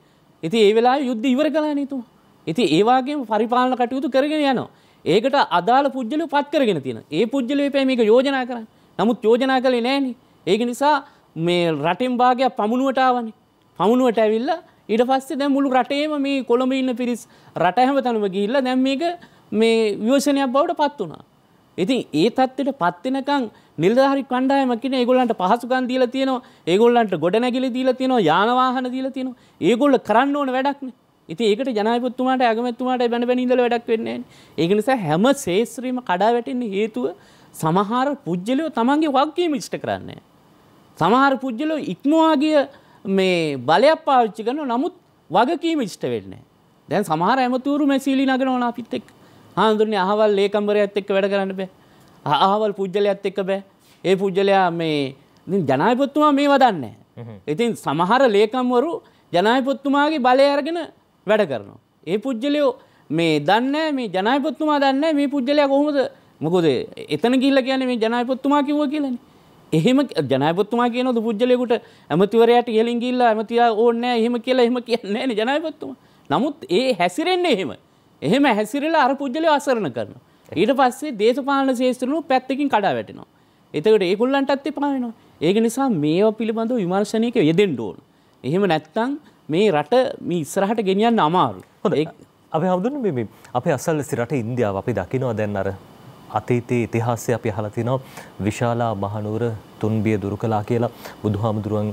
ඉතින් ඒ වෙලාවේ යුද්ධ ඉවර කළානේ එතුමා. ඉතින් ඒ වගේම පරිපාලන කටයුතු කරගෙන යනවා. ඒකට අදාළ පුජ්‍යලු පත් කරගෙන තියෙන. ඒ පුජ්‍යලු වෙපේ මේක යෝජනා කරන්නේ. නමුත් යෝජනා කළේ නෑනේ. ඒක නිසා මේ රටෙන් භාගයක් පමුණුවට ආවනේ. පමුණුවට ඇවිල්ලා ඊට පස්සේ දැන් මුළු රටේම මේ කොළඹ ඉන්න පිරිස් රට හැමතැනම ගිහිල්ලා දැන් මේක මේ විවසනයක් බවට පත් වුණා. ඉතින් ඒ තත්ත්වයට පත් වෙනකන් නිලධාරි කණ්ඩායම කියන ඒගොල්ලන්ට පහසුකම් දීලා තියෙනවා ඒගොල්ලන්ට ගොඩනැගිලි දීලා තියෙනවා යාන வாහන දීලා තියෙනවා ඒගොල්ලෝ කරන්න ඕන වැඩක් නේ ඉතින් ඒකට ජනාධිපතිතුමාට අගමැතිතුමාට බැන ඉඳලා වැඩක් වෙන්නේ නැහැ. ඒක නිසා හැම ශේත්‍රෙම කඩා වැටෙන්න හේතුව සමහර පුජ්‍යලයෝ තමන්ගේ වගකීම ඉෂ්ට කරන්නේ සමහර පුජ්‍යලෝ ඉක්මවා ගිය මේ බලයක් පාවිච්චි කරනවා නමුත් වගකීම ඉෂ්ට වෙන්නේ දැන් සමහර ඇමතුරු මැසීලි නගනවා අපිත් එක්ක. හාමුදුරනේ අහවල් ලේකම්බරයත් එක්ක වැඩ කරන්න බෑ. අහවල් පුද්ගලයත් එක්ක බෑ. ඒ පුද්ගලයා මේ ජනායපොත්තුමා මේ වදන්නේ. ඉතින් සමහර ලේකම්වරු ජනායපොත්තුමාගේ බලය අරගෙන වැඩ කරනවා. ඒ පුද්ගලයෝ මේ දන්න මේ ජනායපොත්තුමා දන්න මේ පුද්ගලයා කොහොමද මොකොද එතන ගිල්ල කියන මේ ජනායපොත්තුමා කිව්ව කියලන. එහෙම ජනපත්තුමා කියන පුද්ගලයකුට ඇමතිවරයට ඉහලින් ගිල්ල ඇමතියා ඕන්න එහෙම කියලා එහෙම කියන්නේ ජනපත්තුම. නමුත් ඒ හැසිරෙන්නේ එහෙම. එහෙම හැසිරලා අර පුද්ගලය අසරණ කරනවා. ඊට පස්සේ දේශපාලන ශේෂත්‍රනු පැත්තකින් කඩා වැටෙනවා. එතකට ඒකුල්ලන්ටත් එපාවෙනවා. ඒක නිසා මේවා පිළිබඳව විමර්ශනයක යෙදෙන්ඩ ඕන. එහෙම නැත්තං මේ රට මේ ඉස්සරහට ගෙනියන්න අමාරු. හොඳ අප හවදුන මෙම අප අසල්ල සිරට ඉන්දියාව අපි දකිනවා දැන් අර අතීතයේ ඉතිහාසය අපි අහලා තිනවා විශාලා මහනුවර තුන්බිය දුරු කළා කියලා බුදුහාමුදුරුවන්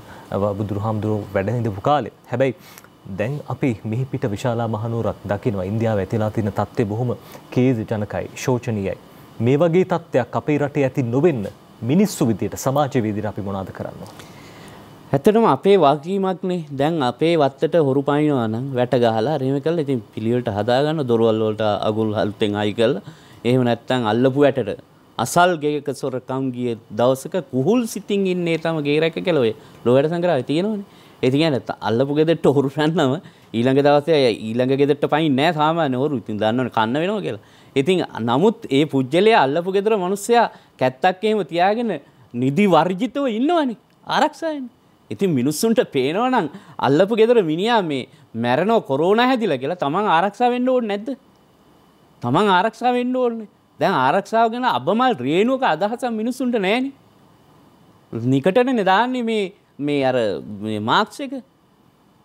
බුදුහාමුදුරුව වැඩ හිඳපු කාලේ. හැබැයි දැන් අපි මිහිපිට විශාලා මහනුවරක් දකිනවා ඉන්දියාව ඇතිලා තියෙන තත්ත්වය බොහොම කේද ජනකයි ශෝචනීයයි. මේ වගේ තත්ත්වයක් අපේ රටේ ඇති නොවෙන්න මිනිස්සු විදියට සමාජ විදියට අපි මොනවද කරන්නේ? ඇත්තටම අපේ වගකීමක්නේ. දැන් අපේ වත්තට හොරු පනිනවා නම් වැට ගහලා රේම කළා. ඉතින් පිළිවෙලට හදාගන්න දොරවල් වලට අගුල් හල්තෙන් අයි කරලා එහෙම නැත්නම් අල්ලපු වැටට අසල් ගෙයක සොරකම් ගිය දවසක කුහුල් සිතින් ඉන්නේ තම ගේ රැක කියලා ඔය ලෝවැඩ සංග්‍රහය තියෙනවනේ. ඒති ගැන අල්ලපු ගෙදෙට්ට හොරු පැන්නම ඊළඟ දවසේ ඊළඟ ගෙදෙට්ට පයින් නෑ සාමාන්‍ය හොරු. ඉතින් දන්නවනේ කන්න වෙනවා කියලා. ඉතින් නමුත් ඒ පුජ්‍යලයා අල්ලපු ගෙදර මිනිස්සයා කැත්තක් එහෙම තියාගෙන නිදි වර්ජිතව ඉන්නවනේ. ආරක්ෂාවෙන්. ඉතින් මිනිස්සුන්ට පේනවා නම් අල්ලපු ගෙදර මිනිහා මේ මැරෙනව කොරෝනා හැදිලා කියලා තමන් ආරක්ෂා වෙන්න ඕනේ නැද්ද? තමන් ආරක්ෂා වෙන්න ඕනේ. දැන් ආරක්ෂාව ගැන අබමල් රේණුවක අදහසක් මිනිස්සුන්ට නැහැනේ. නිකටනේ දාන්නේ මේ මේ අර මාක්ෂ එක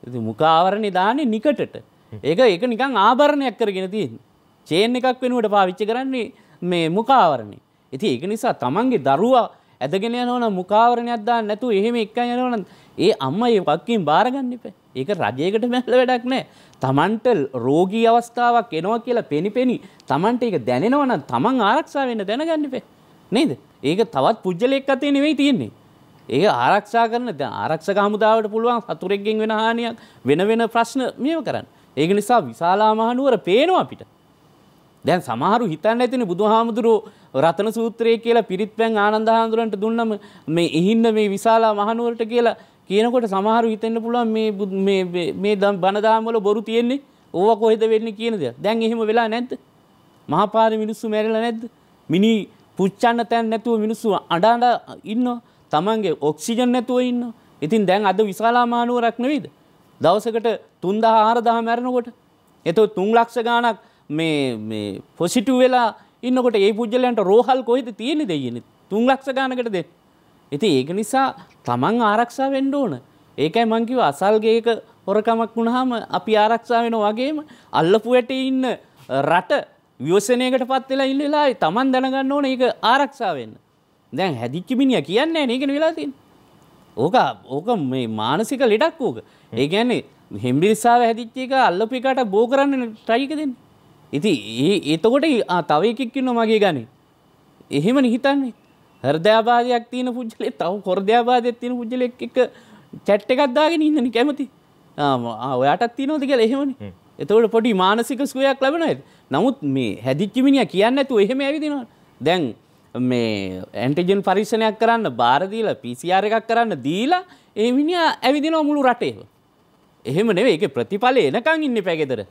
මුකාවරණය දානේ නිකටට ඒක ඒක නිකං ආභරණයක් කරගෙන තියෙන් චේන් එකක් වෙනුවට පාවිච්චි කරන්නේ මේ මුකාවරණය ඉති ඒක නිසා තමන්ගේ දරුවා ඇදගෙන යනවන මුකාවරණයක් දාන්න නැතු එහෙම එක්ක යනවන ඒ අම්ම ඒ පක්කින් බාරගන්න එප ඒක රජයකට මැල්ල වැඩක් නෑ. තමන්ට රෝගී අවස්ථාවක් එනවා කියලා පෙනි පෙනි තමන්ට ඒක දැනෙනවන තමන් ආරක්ෂා වෙන්න දැනගන්නපේ. නේද? ඒක තවත් පුද්ගලෙක් අතේ නෙවෙයි තියෙන්නේ. ඒ ආරක්ෂා කරන දැන් ආරක්ෂක හමුදාවට පුළුවන් සතුරෙක්ගෙන් වෙන හානියක් වෙන වෙන ප්‍රශ්න මේව කරන්න. ඒක නිසා විශාලා මහනුවර පේනවා අපිට. දැන් සමහරු හිතන්න ඇතින බුදුහාමුදුරුවෝ රතන සූත්‍රය කියලා පිරිත් පැන් ආනන්ද හාමුදුරන්ට දුන්නම මේ ඉහින්න මේ විශාලා මහනුවරට කියලා කියනකොට සමහරු හිතන්න පුළුවන් මේ දම් බණදාමවල බොරු තියෙන්නේ ඕව කොහෙද වෙන්න කියන දෙයක්. දැන් එහෙම වෙලා නැද්ද? මහපාරේ මිනිස්සු මැරිලා නැද්ද? මිනි පුච්චන්න තැන් නැතුව මිනිස්සු අඬ අඬ ඉන්නවා. තමන්ගේ ඔක්සිජන් නැතුව ඉන්න. ඉතින් දැන් අද විශාලා මානුවරක් නෙවිද. දවසකට තුන්දහ ආරදහ මැරණකොට. එතු තුන් ලක්ෂ ගානක් මේ පොසිටු වෙලා ඉන්නකොට ඒ පුද්ගලයන්ට රෝහල් කොහිද තියෙන දෙයන තුන් ලක්ෂ ගානකට දෙ. ඉති ඒක නිසා තමන් ආරක්ෂා වෙන්ඩ ඕන ඒකයි මංකිව අසල්ගේක හොරකමක් වුණාම අපි ආරක්ෂා වෙනවා වගේම අල්ලපු වැටේ ඉන්න රට ව්‍යසනයකට පත් වෙලා ඉන්න වෙලාවේ Taman දැනගන්න ඕනේ ඒක ආරක්ෂා වෙන්න. දැන් හැදිච්ච මිනිහා කියන්නේ නැහැ නේද වෙලා තියෙන්නේ. ඕක ඕක මේ මානසික ලෙඩක් ඕක. ඒ කියන්නේ හෙම්බිරිස්සාව හැදිච්ච එක අල්ලපු එකට බෝ කරන්න try එක. ඉතින් ඒ එතකොට තව එකෙක් ඉන්නවා මගේ ගනේ. එහෙමනේ හිතන්නේ. හෘදයාබාධයක් තියෙන පුද්ගලෙක් තව හෘදයාබාධයක් තියෙන පුද්ගලෙක් එක්ක චැට් එකක් දාගෙන ඉන්නනේ කැමති. ඔයාටත් තියෙනවද කියලා එහෙමනේ. එතකොට පොඩි මානසික සුවයක් ලැබෙනවා. නමුත් මේ හැදිච්ච මිනිහා කියන්නේ නැතුව එහෙම ඇවිදිනවා. දැන් මේ ඇන්ටිජන් පරීක්ෂණයක් කරන්න බාර දීලා PCR එකක් කරන්න දීලා ඒ මිනිහා ඇවිදිනවා මුළු රටේම. එහෙම නෙවෙයි ඒකේ ප්‍රතිඵලය එනකන් ඉන්නේ පැගෙදර.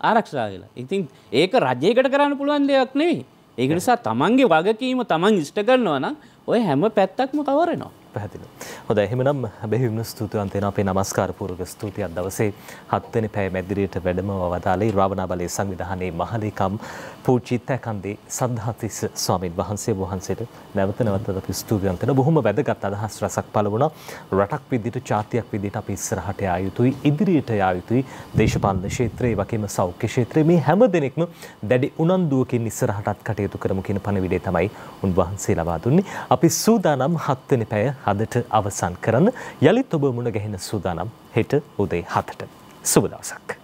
ආරක්ෂා වෙලා. ඉතින් ඒක රජයකට කරන්න පුළුවන් දෙයක් නෙවෙයි. ඒක නිසා තමන්ගේ වගකීම තමන් ඉෂ්ට කරනවා නම් ඔය හැම පැත්තක්ම කවරනවා. පැහැදිලි. හොඳයි එහෙමනම් බෙහෙවින්ම ස්තුතිවන්ත වෙනවා අපේ নমස්කාර පූර්වක ස්තුතියක් දවසේ 7 වෙනි පැය මැදිරියට වැඩම වදාළේ රාවණා බලයේ සංවිධානයේ මහලේකම් පූජ්‍ය තැකන්දේ සද්ධාතිස්ස ස්වාමීන් වහන්සේ වහන්සේට නැවත නැවතත් අපි ස්තුතිවන්ත වෙනවා. බොහොම වැදගත් අදහස් රසක් පළ වුණා. රටක් විදිහට ජාතියක් විදිහට අපි ඉස්සරහට යා යුතුයි ඉදිරියට යා යුතුයි දේශපාලන ක්ෂේත්‍රයේ වගේම සෞඛ්‍ය ක්ෂේත්‍රයේ මේ හැම දෙනෙක්ම දැඩි උනන්දුවකින් ඉස්සරහටත් කටයුතු කරමු කියන පණිවිඩය තමයි උන්වහන්සේ ලබා දුන්නේ. අපි සූදානම් 7 වෙනි පැය අදට අවසන් කරන්න. යළිත් ඔබ මුණ ගැහෙන සූදානම් හෙට උදේ 7ට සුබ දවසක්.